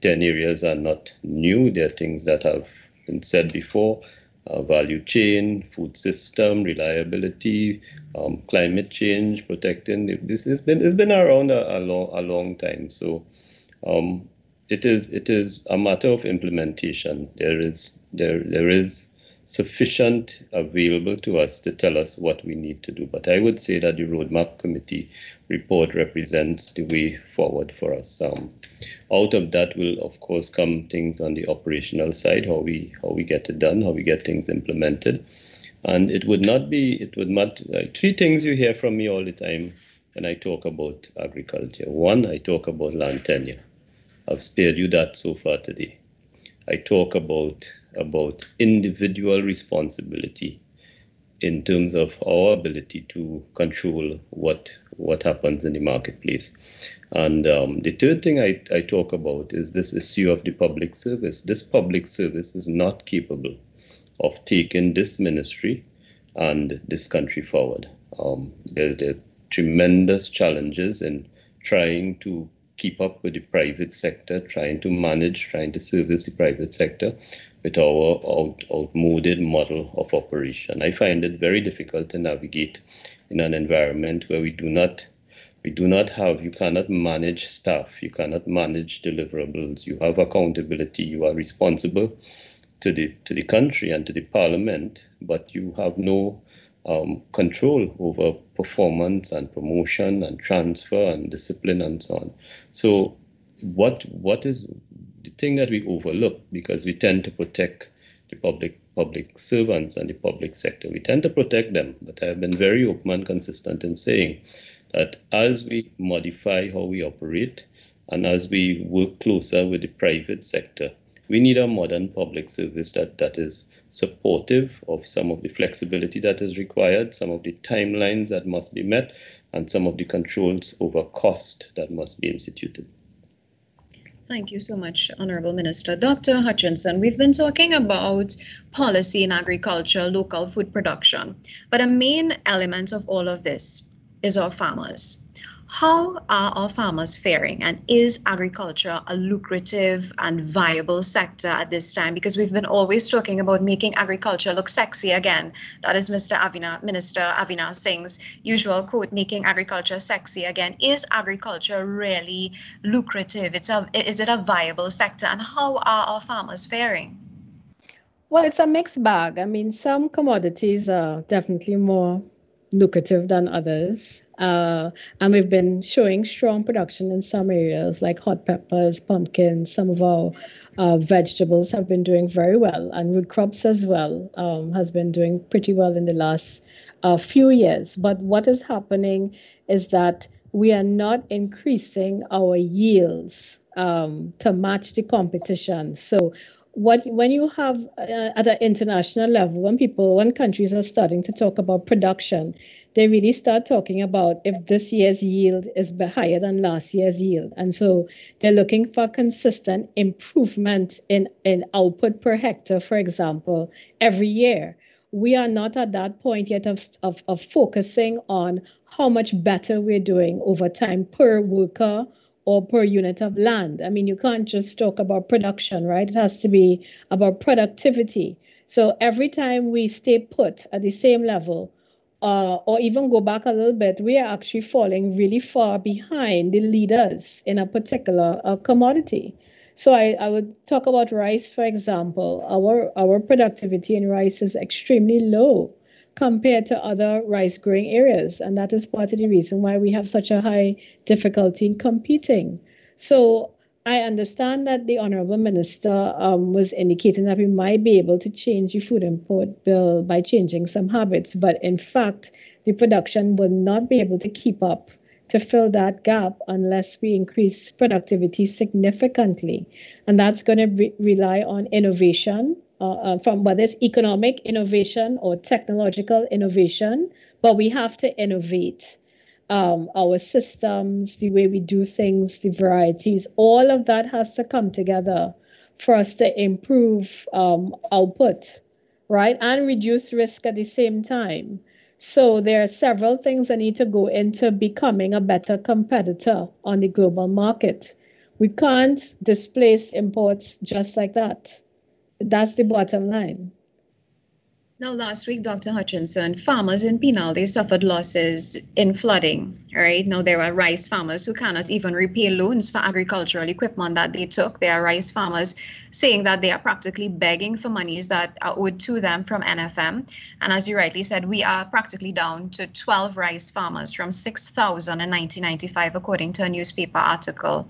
10 areas are not new, they're things that have been said before. Uh, value chain, food system, reliability, um, climate change, protecting. This has been it's been around a, a long a long time. So um, it is it is a matter of implementation. There is there there is sufficient available to us to tell us what we need to do. But I would say that the roadmap committee report represents the way forward for us. Um, out of that will of course come things on the operational side, how we how we get it done, how we get things implemented. And it would not be it would not uh, three things you hear from me all the time when I talk about agriculture. One, I talk about land tenure. I've spared you that so far today. I talk about about individual responsibility in terms of our ability to control what what happens in the marketplace. And um, the third thing I, I talk about is this issue of the public service. This public service is not capable of taking this ministry and this country forward. Um, there, there are tremendous challenges in trying to keep up with the private sector, trying to manage, trying to service the private sector with our out, outmoded model of operation. I find it very difficult to navigate in an environment where we do not we do not have you cannot manage staff, you cannot manage deliverables, you have accountability, you are responsible to the to the country and to the parliament, but you have no um, control over performance and promotion and transfer and discipline and so on. So, what what is the thing that we overlook because we tend to protect the public public servants and the public sector. We tend to protect them, but I've been very open and consistent in saying that as we modify how we operate and as we work closer with the private sector, we need a modern public service that, that is supportive of some of the flexibility that is required, some of the timelines that must be met, and some of the controls over cost that must be instituted. Thank you so much, Honorable Minister. Dr. Hutchinson, we've been talking about policy in agriculture, local food production, but a main element of all of this is our farmers. How are our farmers faring? And is agriculture a lucrative and viable sector at this time? Because we've been always talking about making agriculture look sexy again. That is Mr. Avinash, Minister Avinash Singh's usual quote, making agriculture sexy again. Is agriculture really lucrative? It's a, is it a viable sector? And how are our farmers faring? Well, it's a mixed bag. I mean, some commodities are definitely more lucrative than others. Uh, and we've been showing strong production in some areas like hot peppers, pumpkins, some of our uh, vegetables have been doing very well, and root crops as well um, has been doing pretty well in the last uh, few years. But what is happening is that we are not increasing our yields um, to match the competition. So what when you have uh, at an international level when people when countries are starting to talk about production they really start talking about if this year's yield is higher than last year's yield. And so they're looking for consistent improvement in in output per hectare for example every year. We are not at that point yet of, of, of focusing on how much better we're doing over time per worker or per unit of land. I mean, you can't just talk about production, right? It has to be about productivity. So every time we stay put at the same level, uh, or even go back a little bit, we are actually falling really far behind the leaders in a particular uh, commodity. So I, I would talk about rice, for example. Our our productivity in rice is extremely low compared to other rice growing areas. And that is part of the reason why we have such a high difficulty in competing. So I understand that the Honorable Minister um, was indicating that we might be able to change the food import bill by changing some habits, but in fact, the production will not be able to keep up to fill that gap unless we increase productivity significantly. And that's going to re- rely on innovation uh, uh, from whether it's economic innovation or technological innovation, but we have to innovate um, our systems, the way we do things, the varieties, all of that has to come together for us to improve um, output, right? And reduce risk at the same time. So there are several things that need to go into becoming a better competitor on the global market. We can't displace imports just like that. That's the bottom line. Now, last week, Dr. Hutchinson, farmers in Penal, they suffered losses in flooding, right? Now, there are rice farmers who cannot even repay loans for agricultural equipment that they took. There are rice farmers saying that they are practically begging for monies that are owed to them from NFM. And as you rightly said, we are practically down to 12 rice farmers from 6,000 in 1995, according to a newspaper article.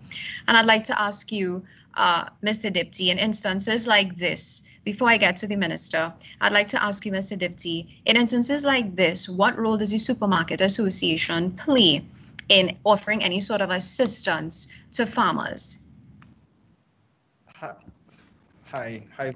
And I'd like to ask you, uh, Mr. Diptee, in instances like this, before I get to the minister, I'd like to ask you, Mr. Diptee, in instances like this, what role does the Supermarket Association play in offering any sort of assistance to farmers? Hi, hi, hi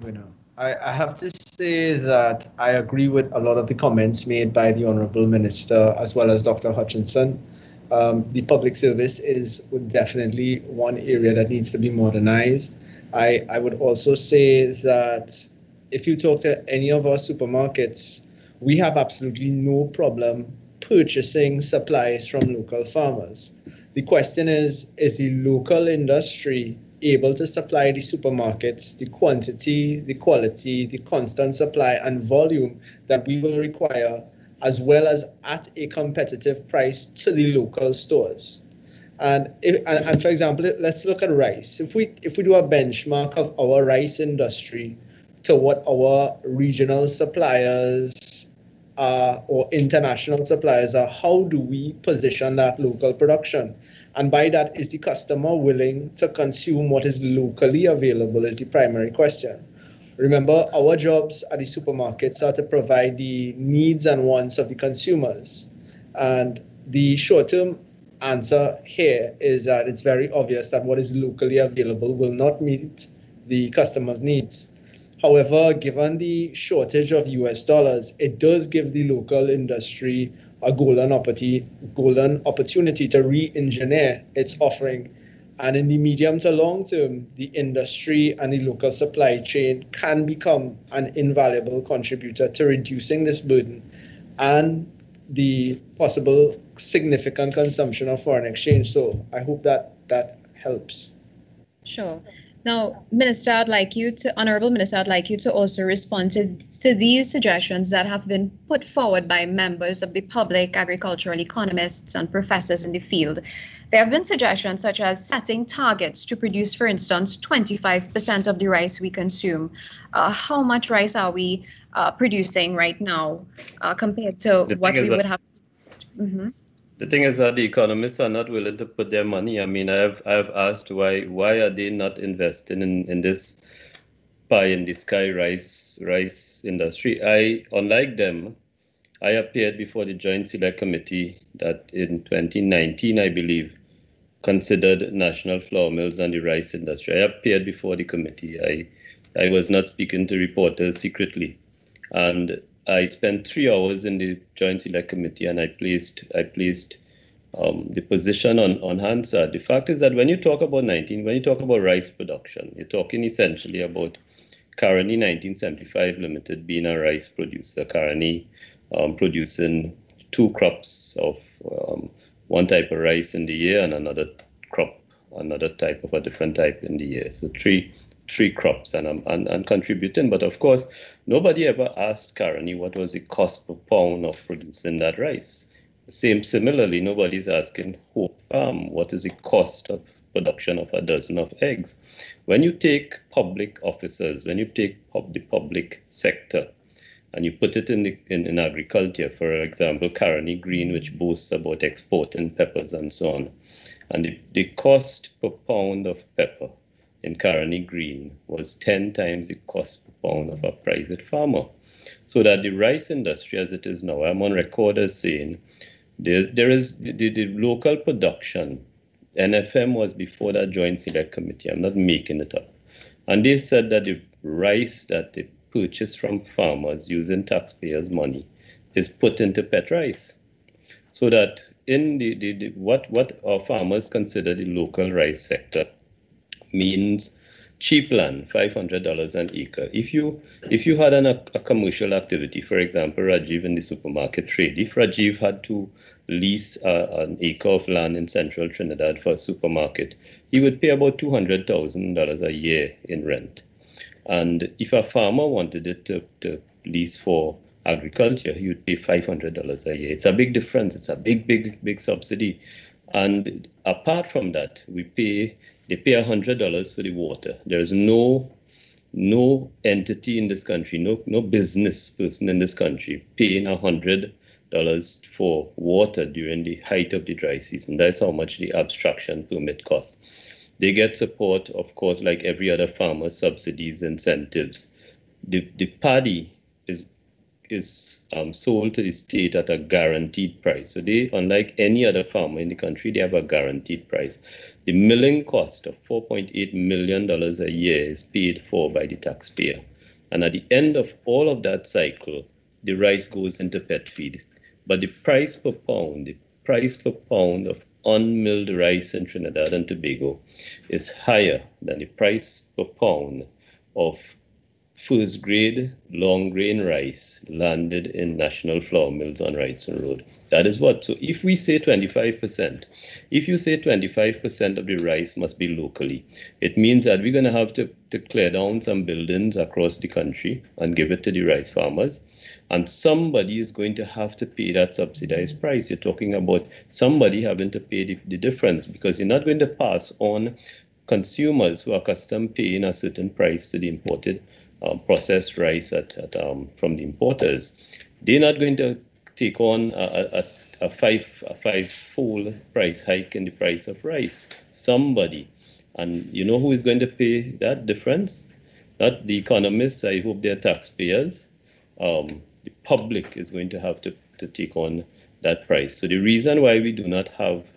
I, I have to say that I agree with a lot of the comments made by the Honorable Minister as well as Dr. Hutchinson um, the public service is definitely one area that needs to be modernized. I, I would also say that if you talk to any of our supermarkets, we have absolutely no problem purchasing supplies from local farmers. The question is is the local industry able to supply the supermarkets the quantity, the quality, the constant supply, and volume that we will require as well as at a competitive price to the local stores. And, if, and, and for example, let's look at rice. If we if we do a benchmark of our rice industry to what our regional suppliers are or international suppliers are, how do we position that local production? And by that, is the customer willing to consume what is locally available? Is the primary question. Remember, our jobs at the supermarkets are to provide the needs and wants of the consumers. And the short term answer here is that it's very obvious that what is locally available will not meet the customer's needs. However, given the shortage of US dollars, it does give the local industry a golden opportunity, golden opportunity to re engineer its offering And in the medium to long term, the industry and the local supply chain can become an invaluable contributor to reducing this burden and the possible significant consumption of foreign exchange. So I hope that that helps. Sure. Now, Minister, I'd like you to, Honorable Minister, I'd like you to also respond to, to these suggestions that have been put forward by members of the public, agricultural economists, and professors in the field. There have been suggestions such as setting targets to produce, for instance, 25% of the rice we consume. Uh, how much rice are we uh, producing right now uh, compared to The what we would have? Mhm. The thing is that the economists are not willing to put their money. I mean, I've I've asked why why are they not investing in, in this pie in the sky rice rice industry? I unlike them, I appeared before the Joint Select Committee that in 2019, I believe, considered national flour mills and the rice industry. I appeared before the committee. I I was not speaking to reporters secretly, and I spent three hours in the Joint Select Committee, and I placed I placed um, the position on on Hansard. The fact is that when you talk about 19, when you talk about rice production, you're talking essentially about Caroni 1975 Limited being a rice producer, Caroni um, producing two crops of um, one type of rice in the year and another crop, another type of a different type in the year. So three three crops and, and, and contributing. But of course, nobody ever asked Caroni what was the cost per pound of producing that rice. Same similarly, nobody's asking Hope Farm what is the cost of production of a dozen of eggs. When you take public officers, when you take pub, the public sector, and you put it in, the, in, in agriculture, for example, Caroni Green, which boasts about exporting peppers and so on, and the, the cost per pound of pepper in Caroni Green was 10 times the cost per pound of a private farmer. So that the rice industry, as it is now, I'm on record as saying there, there is the, the, the local production. NFM was before that joint select committee. I'm not making it up. And they said that the rice that they purchase from farmers using taxpayers' money is put into pet rice. So that in the, the, the what what our farmers consider the local rice sector means cheap land, five hundred dollars an acre. If you if you had an, a, a commercial activity, for example, Rajiv in the supermarket trade, if Rajiv had to lease uh, an acre of land in central Trinidad for a supermarket, he would pay about two hundred thousand dollars a year in rent. And if a farmer wanted it to, to lease for agriculture, he would pay five hundred dollars a year. It's a big difference. It's a big, big, big subsidy. And apart from that, we pay they pay hundred dollars for the water. There is no no entity in this country, no no business person in this country paying hundred dollars for water during the height of the dry season. That's how much the abstraction permit costs. They get support, of course, like every other farmer, subsidies, incentives. The the paddy is um, sold to the state at a guaranteed price. So they, unlike any other farmer in the country, they have a guaranteed price. The milling cost of $4.8 million a year is paid for by the taxpayer. And at the end of all of that cycle, the rice goes into pet feed. But the price per pound, the price per pound of unmilled rice in Trinidad and Tobago is higher than the price per pound of first grade long grain rice landed in national flour mills on Wrightson Road. That is what. So if we say 25%, if you say 25% of the rice must be locally, it means that we're going to have to, to clear down some buildings across the country and give it to the rice farmers. And somebody is going to have to pay that subsidized price. You're talking about somebody having to pay the, the difference because you're not going to pass on consumers who are custom paying a certain price to the imported um, processed rice at, at um, from the importers, they're not going to take on a, a, a five a five full price hike in the price of rice. Somebody, and you know who is going to pay that difference? Not the economists. I hope they're taxpayers. Um, the public is going to have to, to take on that price. So the reason why we do not have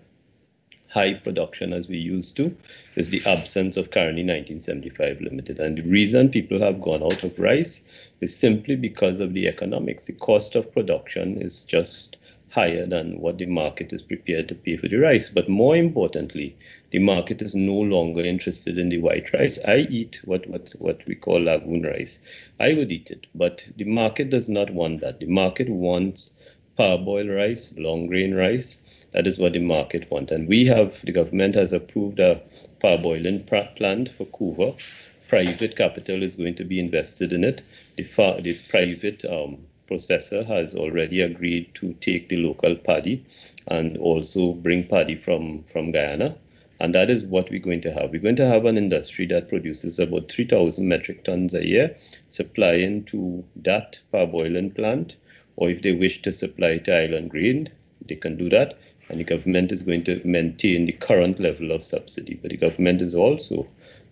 high production as we used to is the absence of Caroni 1975 Limited. And the reason people have gone out of rice is simply because of the economics. The cost of production is just higher than what the market is prepared to pay for the rice. But more importantly, the market is no longer interested in the white rice. I eat what, what, what we call lagoon rice. I would eat it, but the market does not want that. The market wants parboiled rice, long grain rice. That is what the market wants. And we have, the government has approved a parboiling plant for Couva. Private capital is going to be invested in it. The, the private um, processor has already agreed to take the local paddy and also bring paddy from, from Guyana. And that is what we're going to have. We're going to have an industry that produces about 3,000 metric tons a year, supplying to that parboiling plant. Or if they wish to supply to Island Grain, they can do that. And the government is going to maintain the current level of subsidy. But the government is also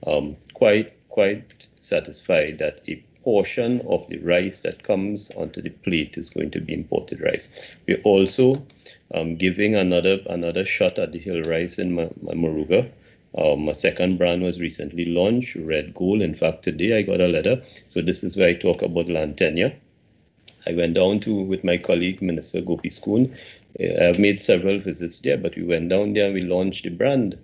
um, quite quite satisfied that a portion of the rice that comes onto the plate is going to be imported rice. We're also um, giving another another shot at the hill rice in Moruga. Um, a second brand was recently launched, Red Gold. In fact, today I got a letter. So this is where I talk about land tenure. I went down to with my colleague, Minister Gopee-Scoon. Uh, I've made several visits there, but we went down there we launched the brand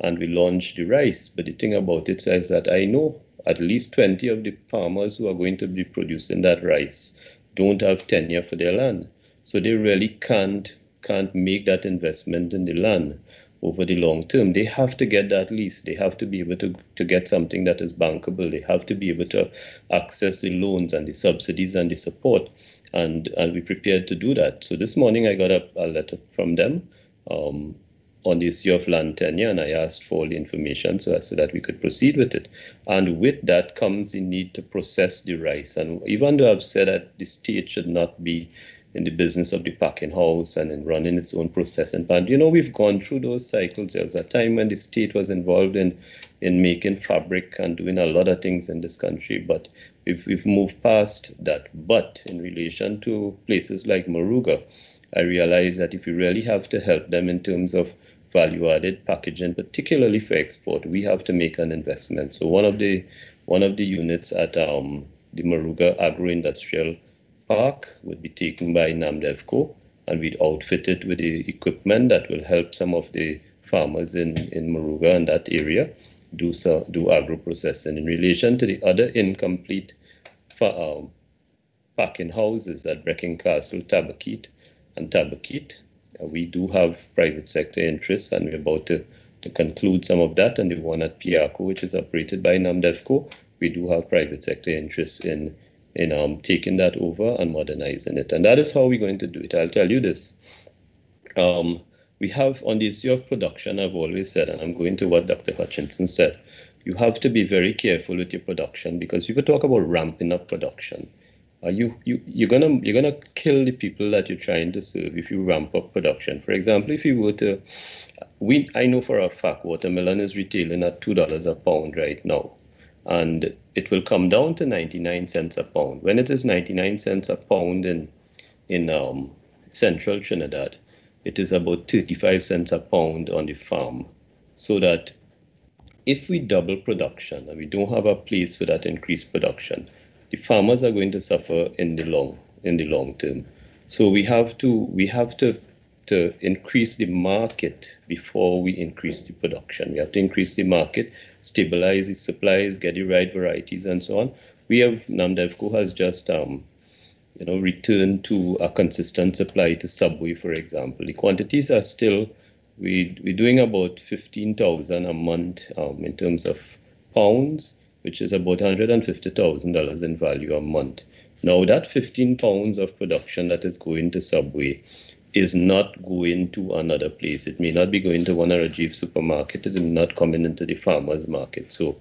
and we launched the rice. But the thing about it is that I know at least 20 of the farmers who are going to be producing that rice don't have tenure for their land. So they really can't can't make that investment in the land over the long term. They have to get that lease. They have to be able to, to get something that is bankable. They have to be able to access the loans and the subsidies and the support. And, and we're prepared to do that. So this morning I got a, a letter from them um, on the issue of land tenure, and I asked for all the information so, so that we could proceed with it. And with that comes the need to process the rice. And even though I've said that the state should not be in the business of the packing house and in running its own processing plant, you know, we've gone through those cycles. There was a time when the state was involved in in making fabric and doing a lot of things in this country, but we've, we've moved past that. But in relation to places like Moruga, I realize that if we really have to help them in terms of value added packaging, particularly for export, we have to make an investment. So one of the one of the units at um, the Moruga Agro Industrial Park would be taken by NAMDEVCO, and we'd outfit it with the equipment that will help some of the farmers in, in Moruga and that area do so, do agro processing. In relation to the other incomplete um, packing houses at Brechin Castle, Tabakit and Tabaquite, we do have private sector interests, and we're about to, to conclude some of that. And the one at Piarco, which is operated by NAMDEVCO, we do have private sector interests in in um, taking that over and modernizing it. And that is how we're going to do it. I'll tell you this. Um, we have on the issue of production, I've always said, and I'm going to what Dr. Hutchinson said, you have to be very careful with your production because could talk about ramping up production uh, you you you're gonna you're gonna kill the people that you're trying to serve if you ramp up production. For example, if you were to, we I know for a fact watermelon is retailing at two dollars a pound right now, and it will come down to 99 cents a pound. When it is 99 cents a pound in in um, central Trinidad, it is about 35 cents a pound on the farm. So that if we double production and we don't have a place for that increased production, the farmers are going to suffer in the long in the long term. So we have to we have to to increase the market before we increase the production. We have to increase the market, stabilize the supplies, get the right varieties, and so on. We have NAMDEVCO has just um, you know returned to a consistent supply to Subway, for example. The quantities are still we we're doing about fifteen thousand a month um, in terms of pounds which is about $150,000 in value a month. Now, that 15 pounds of production that is going to Subway is not going to another place. It may not be going to one Rajiv supermarket. It not coming into the farmer's market. So,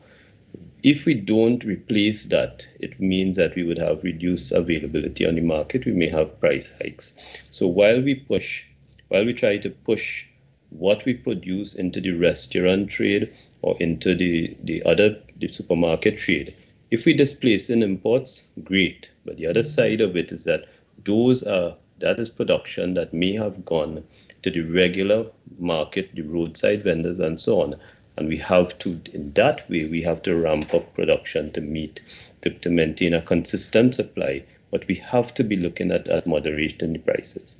if we don't replace that, it means that we would have reduced availability on the market. We may have price hikes. So, while we push, while we try to push what we produce into the restaurant trade or into the, the other the supermarket trade. If we displace in imports, great. But the other side of it is that those are that is production that may have gone to the regular market, the roadside vendors, and so on. And we have to, in that way, we have to ramp up production to meet, to, to maintain a consistent supply. But we have to be looking at, at moderation in the prices.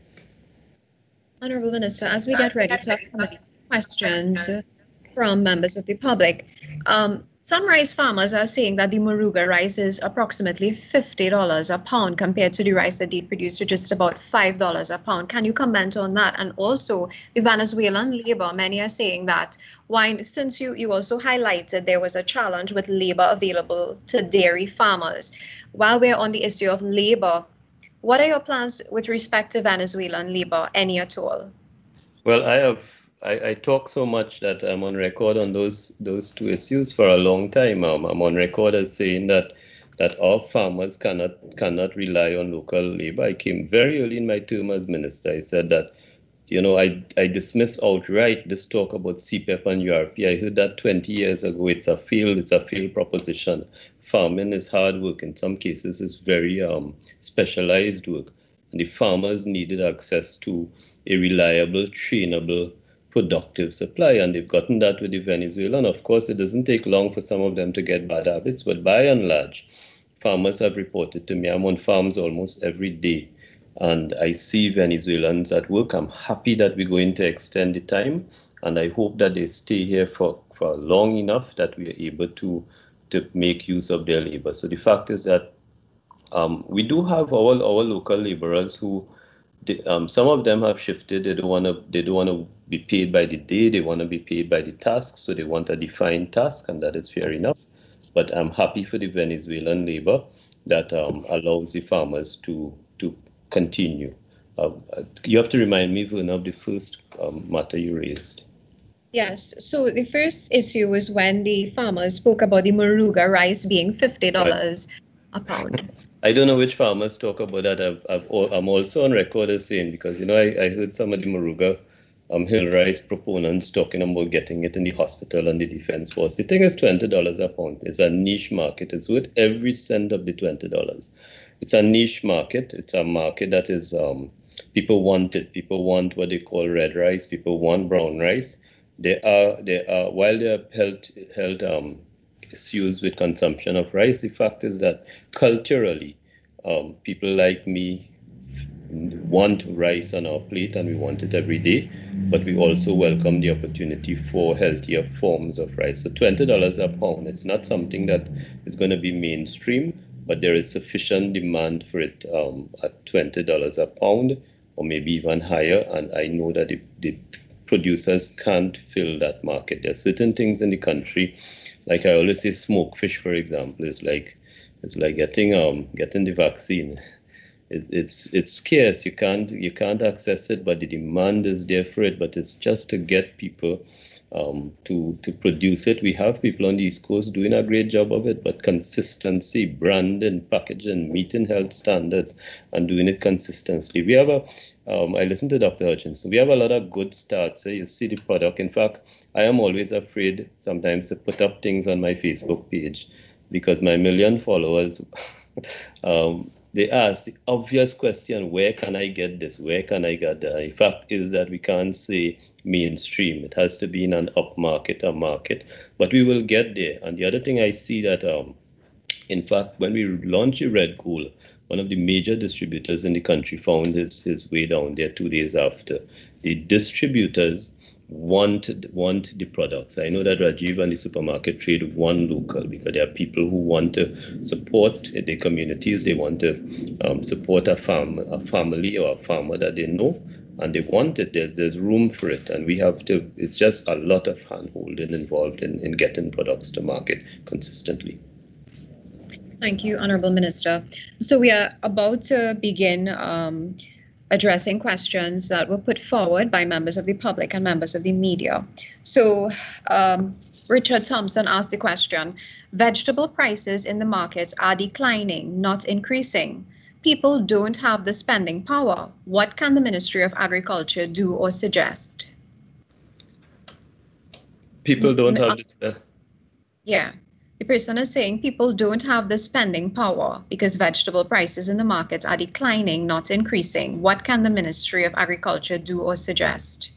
Honorable Minister, as we get ready to accommodate questions from members of the public, um, some rice farmers are saying that the Moruga rice is approximately $50 a pound compared to the rice that they produce to just about $5 a pound. Can you comment on that? And also the Venezuelan labor, many are saying that why, since you, you also highlighted there was a challenge with labor available to dairy farmers. While we're on the issue of labor, what are your plans with respect to Venezuelan labor, any at all? Well, I have I, I, talk so much that I'm on record on those those two issues for a long time. Um, I'm on record as saying that that our farmers cannot cannot rely on local labor. I came very early in my term as minister. I said that, you know, I I dismiss outright this talk about CEPEP and URP. I heard that 20 years ago. It's a failed it's a failed proposition. Farming is hard work. In some cases, it's very um, specialized work, and the farmers needed access to a reliable, trainable productive supply, and they've gotten that with the Venezuelan. Of course, it doesn't take long for some of them to get bad habits, but by and large, farmers have reported to me. I'm on farms almost every day, and I see Venezuelans at work. I'm happy that we're going to extend the time, and I hope that they stay here for, for long enough that we are able to to make use of their labor. So the fact is that um, we do have our our local laborers who um, some of them have shifted. They don't want to. They don't want to be paid by the day. They want to be paid by the task. So they want a defined task, and that is fair enough. But I'm happy for the Venezuelan labor that um, allows the farmers to to continue. Uh, you have to remind me, Verna, of the first um, matter you raised. Yes. So the first issue was when the farmers spoke about the Moruga rice being fifty dollars right. a pound. I don't know which farmers talk about that. I've, I've, I'm also on record as saying, because, you know, I, I heard some of the Moruga um, Hill Rice proponents talking about getting it in the hospital and the defense force. The thing is $20 a pound. It's a niche market. It's worth every cent of the $20. It's a niche market. It's a market that is, um, people want it. People want what they call red rice. People want brown rice. They are, they are, while they are held, held um, issues with consumption of rice. The fact is that culturally, um, people like me want rice on our plate and we want it every day, but we also welcome the opportunity for healthier forms of rice. So $20 a pound, it's not something that is going to be mainstream, but there is sufficient demand for it um, at $20 a pound or maybe even higher. And I know that the, the producers can't fill that market. There are certain things in the country like I always say, smoke fish, for example, is like it's like getting um getting the vaccine. It's it's it's scarce. You can't you can't access it, but the demand is there for it. But it's just to get people um, to to produce it. We have people on the East Coast doing a great job of it, but consistency, branding, packaging, meeting health standards, and doing it consistently. We have a um, I listened to Dr. Hutchinson. We have a lot of good starts. you see the product. In fact, I am always afraid sometimes to put up things on my Facebook page because my million followers, um, they ask the obvious question, where can I get this? Where can I get that? In fact, is that we can't say mainstream. It has to be in an upmarket or market, but we will get there. And the other thing I see that, um, in fact, when we launch a Red Gold, one of the major distributors in the country found his, his way down there two days after. The distributors want want the products. I know that Rajiv and the supermarket trade one local because there are people who want to support their communities. They want to um, support a farm, a family or a farmer that they know, and they want it. There, there's room for it, and we have to. It's just a lot of handholding involved in, in getting products to market consistently. Thank you, Honorable Minister. So we are about to begin um, addressing questions that were put forward by members of the public and members of the media. So um, Richard Thompson asked the question, vegetable prices in the markets are declining, not increasing. People don't have the spending power. What can the Ministry of Agriculture do or suggest? People don't have the Yeah. The person is saying people don't have the spending power because vegetable prices in the market are declining, not increasing. What can the Ministry of Agriculture do or suggest?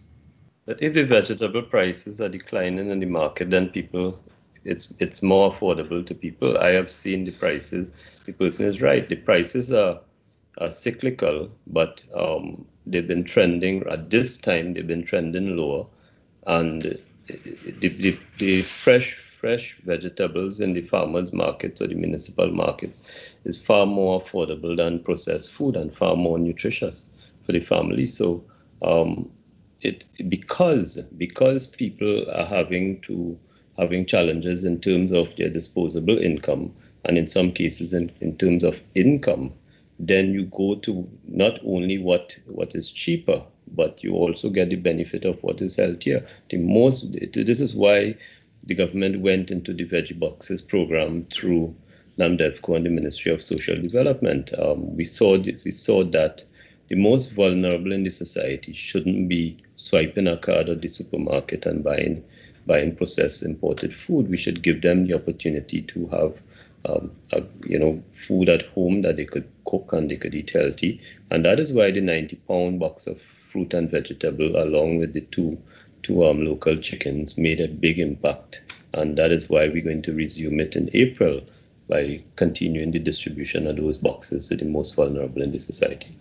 That if the vegetable prices are declining in the market, then people, it's it's more affordable to people. I have seen the prices. The person is right. The prices are are cyclical, but um, they've been trending at this time. They've been trending lower, and the, the, the fresh fresh vegetables in the farmers markets or the municipal markets is far more affordable than processed food and far more nutritious for the family. So um, it because because people are having to having challenges in terms of their disposable income and in some cases in, in terms of income, then you go to not only what what is cheaper, but you also get the benefit of what is healthier. The most this is why the government went into the veggie boxes program through NAMDEVCO and the Ministry of Social Development. Um, we saw that, we saw that the most vulnerable in the society shouldn't be swiping a card at the supermarket and buying buying processed imported food. We should give them the opportunity to have um, a, you know food at home that they could cook and they could eat healthy. And that is why the 90 pound box of fruit and vegetable, along with the two two um, local chickens, made a big impact. And that is why we're going to resume it in April by continuing the distribution of those boxes to the most vulnerable in the society.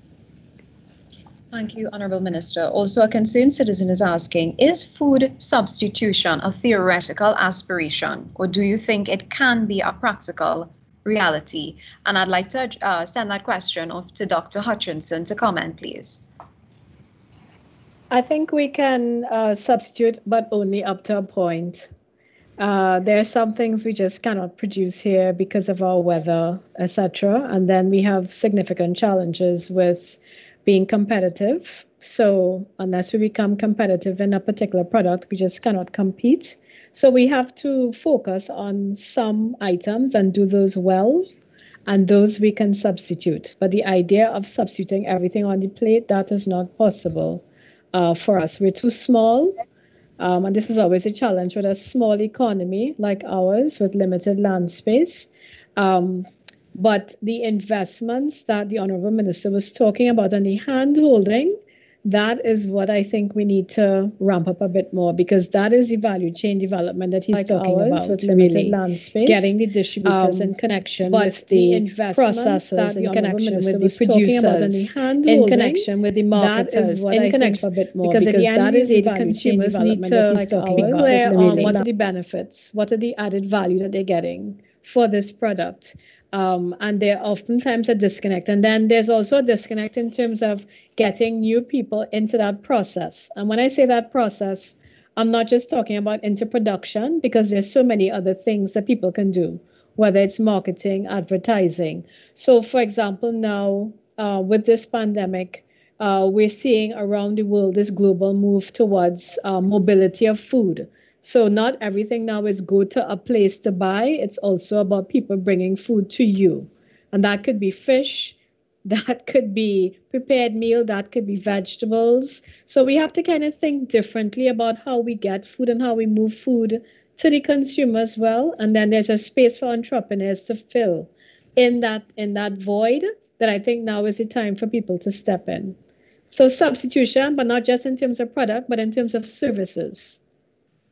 Thank you, Honourable Minister. Also, a concerned citizen is asking, is food substitution a theoretical aspiration, or do you think it can be a practical reality? And I'd like to uh, send that question off to Dr. Hutchinson to comment, please. I think we can uh, substitute, but only up to a point. Uh, there are some things we just cannot produce here because of our weather, etc. And then we have significant challenges with being competitive. So unless we become competitive in a particular product, we just cannot compete. So we have to focus on some items and do those well, and those we can substitute. But the idea of substituting everything on the plate, that is not possible uh, for us. We're too small. Um, and this is always a challenge with a small economy like ours with limited land space. Um, but the investments that the Honorable Minister was talking about and the hand holding, that is what I think we need to ramp up a bit more because that is the value chain development that he's like talking about with limited really. land space, getting the distributors um, in connection with the, the processors in connection with the producers the in connection with the marketers That is in I connection a bit more because, because that is the consumers need to like be clear on what are the benefits, what are the added value that they're getting for this product um, and there are oftentimes a disconnect. And then there's also a disconnect in terms of getting new people into that process. And when I say that process, I'm not just talking about into production because there's so many other things that people can do, whether it's marketing, advertising. So, for example, now uh, with this pandemic, uh, we're seeing around the world this global move towards uh, mobility of food. So not everything now is go to a place to buy. It's also about people bringing food to you. And that could be fish, that could be prepared meal, that could be vegetables. So we have to kind of think differently about how we get food and how we move food to the consumer as well. And then there's a space for entrepreneurs to fill in that in that void that I think now is the time for people to step in. So substitution, but not just in terms of product, but in terms of services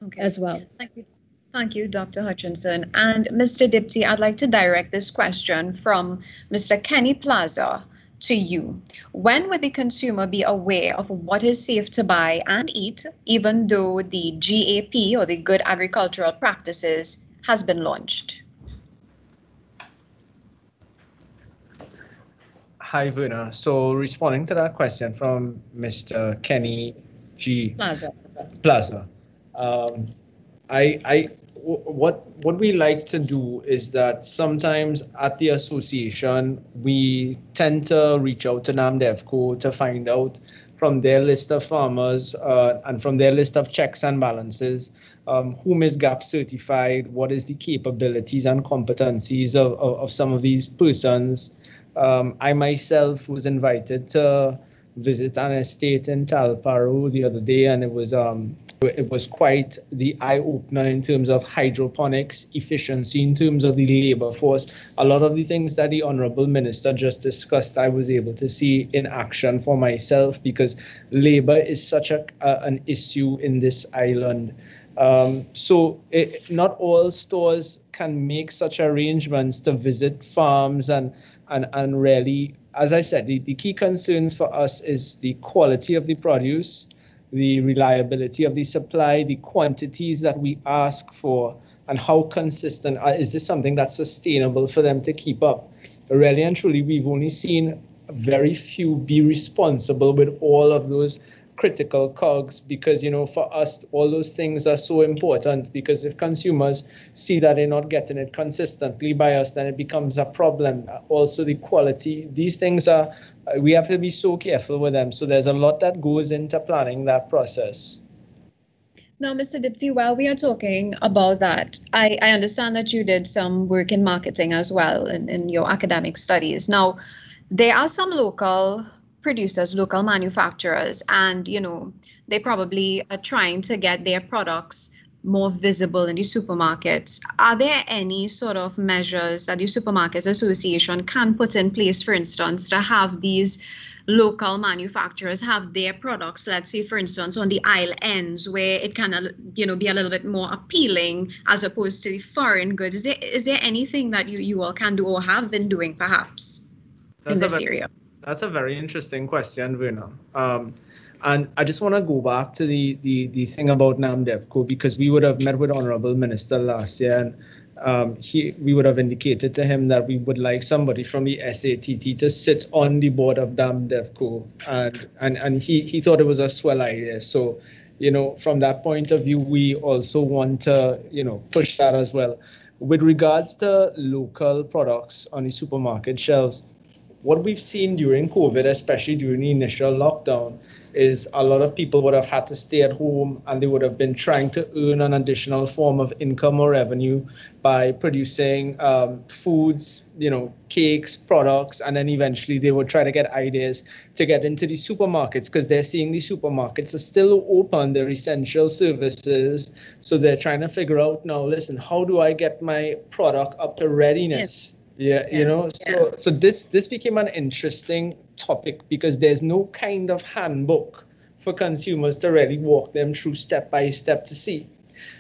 okay. as well. Thank you. Thank you, Dr. Hutchinson. And Mr. Diptee, I'd like to direct this question from Mr. Kenny Plaza to you. When would the consumer be aware of what is safe to buy and eat, even though the GAP or the Good Agricultural Practices has been launched? Hi, Verna. So responding to that question from Mr. Kenny G. Plaza. Plaza. Um, I, I, what what we like to do is that sometimes at the association we tend to reach out to NAMDEVCO to find out from their list of farmers uh, and from their list of checks and balances um, whom is GAP certified, what is the capabilities and competencies of, of, of some of these persons. Um, I myself was invited to visit an estate in Talparo the other day, and it was um it was quite the eye opener in terms of hydroponics efficiency, in terms of the labor force. A lot of the things that the honourable minister just discussed, I was able to see in action for myself because labor is such a, a an issue in this island. Um, so it, not all stores can make such arrangements to visit farms and and, and really, as I said, the, the key concerns for us is the quality of the produce, the reliability of the supply, the quantities that we ask for, and how consistent uh, is this something that's sustainable for them to keep up. Really and truly, we've only seen very few be responsible with all of those critical cogs because you know for us all those things are so important because if consumers see that they're not getting it consistently by us then it becomes a problem also the quality these things are uh, we have to be so careful with them so there's a lot that goes into planning that process now, Mr. Diptee, while we are talking about that, I, I understand that you did some work in marketing as well in, in your academic studies. Now, there are some local producers, local manufacturers, and you know, they probably are trying to get their products more visible in the supermarkets. Are there any sort of measures that the Supermarkets Association can put in place, for instance, to have these local manufacturers have their products, let's say, for instance, on the aisle ends where it can, you know, be a little bit more appealing as opposed to the foreign goods? Is there, is there anything that you, you all can do or have been doing perhaps That's in this very, area? That's a very interesting question, Verna. Um, and I just want to go back to the, the, the thing about NAMDEVCO because we would have met with Honorable Minister last year and um, he, we would have indicated to him that we would like somebody from the SATT to sit on the board of NAMDEVCO, and and and he he thought it was a swell idea. So, you know, from that point of view, we also want to you know push that as well. With regards to local products on the supermarket shelves, what we've seen during COVID, especially during the initial lockdown, is a lot of people would have had to stay at home and they would have been trying to earn an additional form of income or revenue by producing um, foods, you know, cakes, products, and then eventually they would try to get ideas to get into the supermarkets because they're seeing the supermarkets are still open, they're essential services. So they're trying to figure out now, listen, how do I get my product up to readiness? Yes yeah, you know, so so this this became an interesting topic because there's no kind of handbook for consumers to really walk them through step by step to see.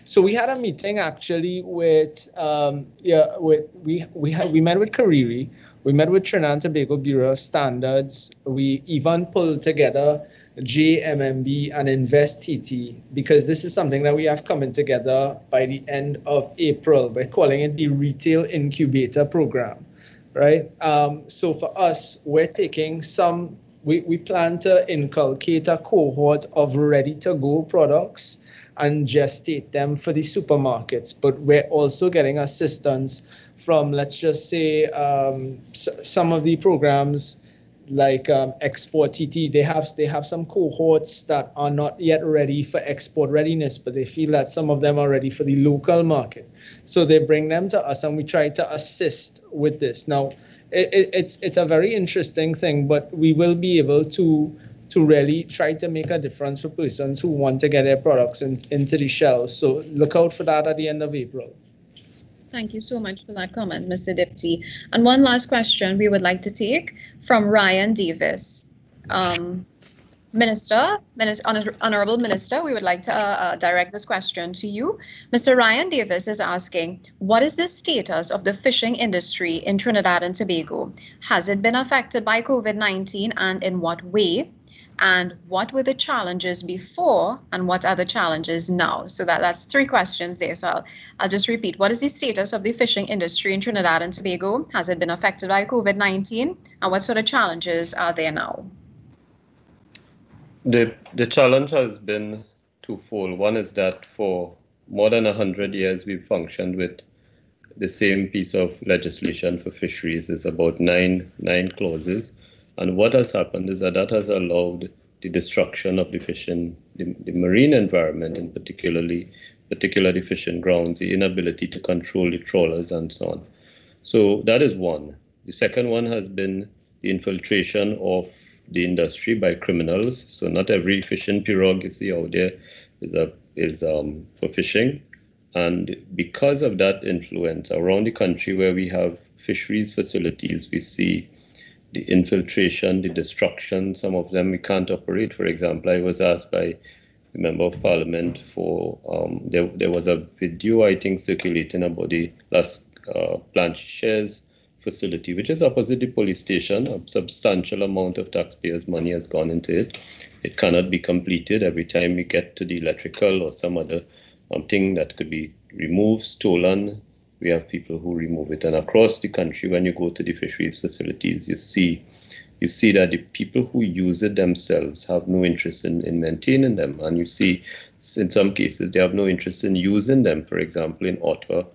So we had a meeting actually with um, yeah with we we had we met with CARIRI, we met with Trinidad and Tobago Bureau of Standards. We even pulled together JMMB and Invest TT because this is something that we have coming together by the end of April. We're calling it the Retail Incubator Program, right? Um, so for us, we're taking some, we, we plan to inculcate a cohort of ready to go products and gestate them for the supermarkets, but we're also getting assistance from, let's just say, um, some of the programs like um, export TT, they have they have some cohorts that are not yet ready for export readiness, but they feel that some of them are ready for the local market. So they bring them to us, and we try to assist with this. Now, it, it, it's it's a very interesting thing, but we will be able to to really try to make a difference for persons who want to get their products in, into the shelves. So look out for that at the end of April. Thank you so much for that comment, Mr. Diptee. And one last question we would like to take from Ryan Davis. Um, Minister, Minister, Honorable Minister, we would like to uh, uh, direct this question to you. Mr. Ryan Davis is asking, what is the status of the fishing industry in Trinidad and Tobago? Has it been affected by COVID-19 and in what way? And what were the challenges before and what are the challenges now? So that that's three questions there. So I'll, I'll just repeat. What is the status of the fishing industry in trinidad and tobago? Has it been affected by covid-19 and what sort of challenges are there now? The the challenge has been twofold. One is that for more than 100 years we've functioned with the same piece of legislation for fisheries is about nine nine clauses and what has happened is that that has allowed the destruction of the fishing, the, the marine environment, and particularly, particularly fishing grounds, the inability to control the trawlers and so on. So that is one. The second one has been the infiltration of the industry by criminals. So not every fishing pirogue you see out there is a is um, for fishing, and because of that influence around the country where we have fisheries facilities, we see the infiltration, the destruction. Some of them we can't operate. For example, I was asked by a member of parliament for um, there, there was a video I think circulating about the last uh, shares facility, which is opposite the police station. A substantial amount of taxpayers' money has gone into it. It cannot be completed every time we get to the electrical or some other um, thing that could be removed, stolen. We have people who remove it. And across the country, when you go to the fisheries facilities, you see you see that the people who use it themselves have no interest in, in maintaining them. And you see, in some cases, they have no interest in using them. For example, in Ortoire,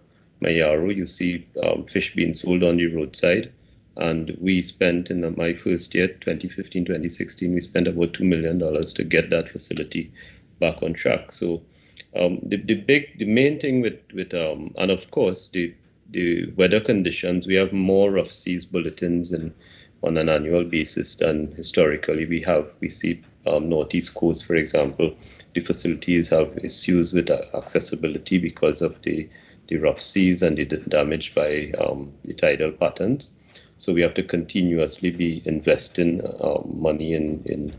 Mayaro, you see um, fish being sold on the roadside. And we spent in my first year, 2015, 2016, we spent about $2 million to get that facility back on track. So um, the, the big, the main thing with, with um, and of course, the, the weather conditions, we have more rough seas bulletins and on an annual basis than historically we have. We see um, Northeast Coast, for example, the facilities have issues with accessibility because of the, the rough seas and the damage by um, the tidal patterns. So we have to continuously be investing uh, money in, in,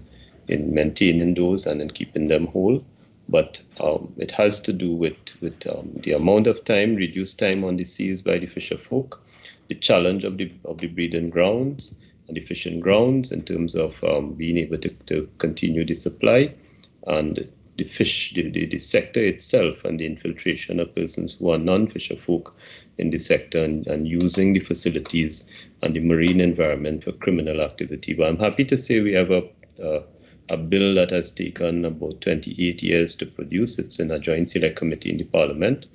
in maintaining those and in keeping them whole. But um, it has to do with, with um, the amount of time, reduced time on the seas by the fisher folk, the challenge of the, of the breeding grounds, and the fishing grounds in terms of um, being able to, to continue the supply and the fish, the, the, the, sector itself and the infiltration of persons who are non-fisher folk in the sector and, and using the facilities and the marine environment for criminal activity. But I'm happy to say we have a, a, a bill that has taken about 28 years to produce. It's in a joint select committee in the parliament,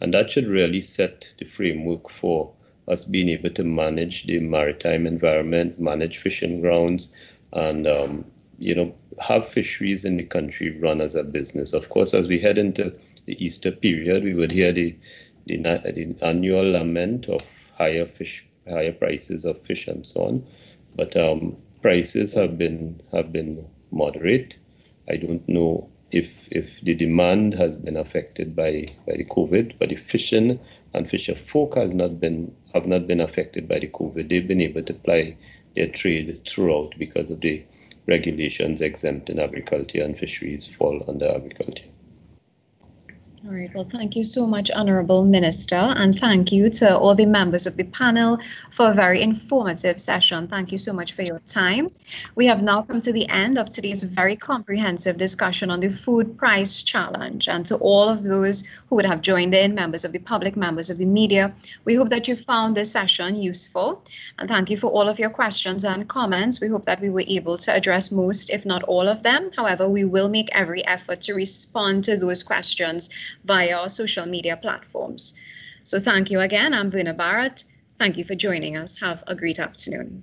and that should really set the framework for us being able to manage the maritime environment, manage fishing grounds, and um, you know have fisheries in the country run as a business. Of course, as we head into the Easter period, we would hear the the, the annual lament of higher fish, higher prices of fish, and so on. But um, prices have been have been moderate. I don't know if if the demand has been affected by by the COVID, but the fishing and fisher folk has not been have not been affected by the COVID. They've been able to ply their trade throughout because of the regulations exempting agriculture and fisheries fall under agriculture. All right. Well, thank you so much, Honourable Minister, and thank you to all the members of the panel for a very informative session. Thank you so much for your time. We have now come to the end of today's very comprehensive discussion on the food price challenge. And to all of those who would have joined in, members of the public, members of the media, we hope that you found this session useful. And thank you for all of your questions and comments. We hope that we were able to address most, if not all of them. However, we will make every effort to respond to those questions via our social media platforms. So thank you again. I'm Verna Bharath. Thank you for joining us. Have a great afternoon.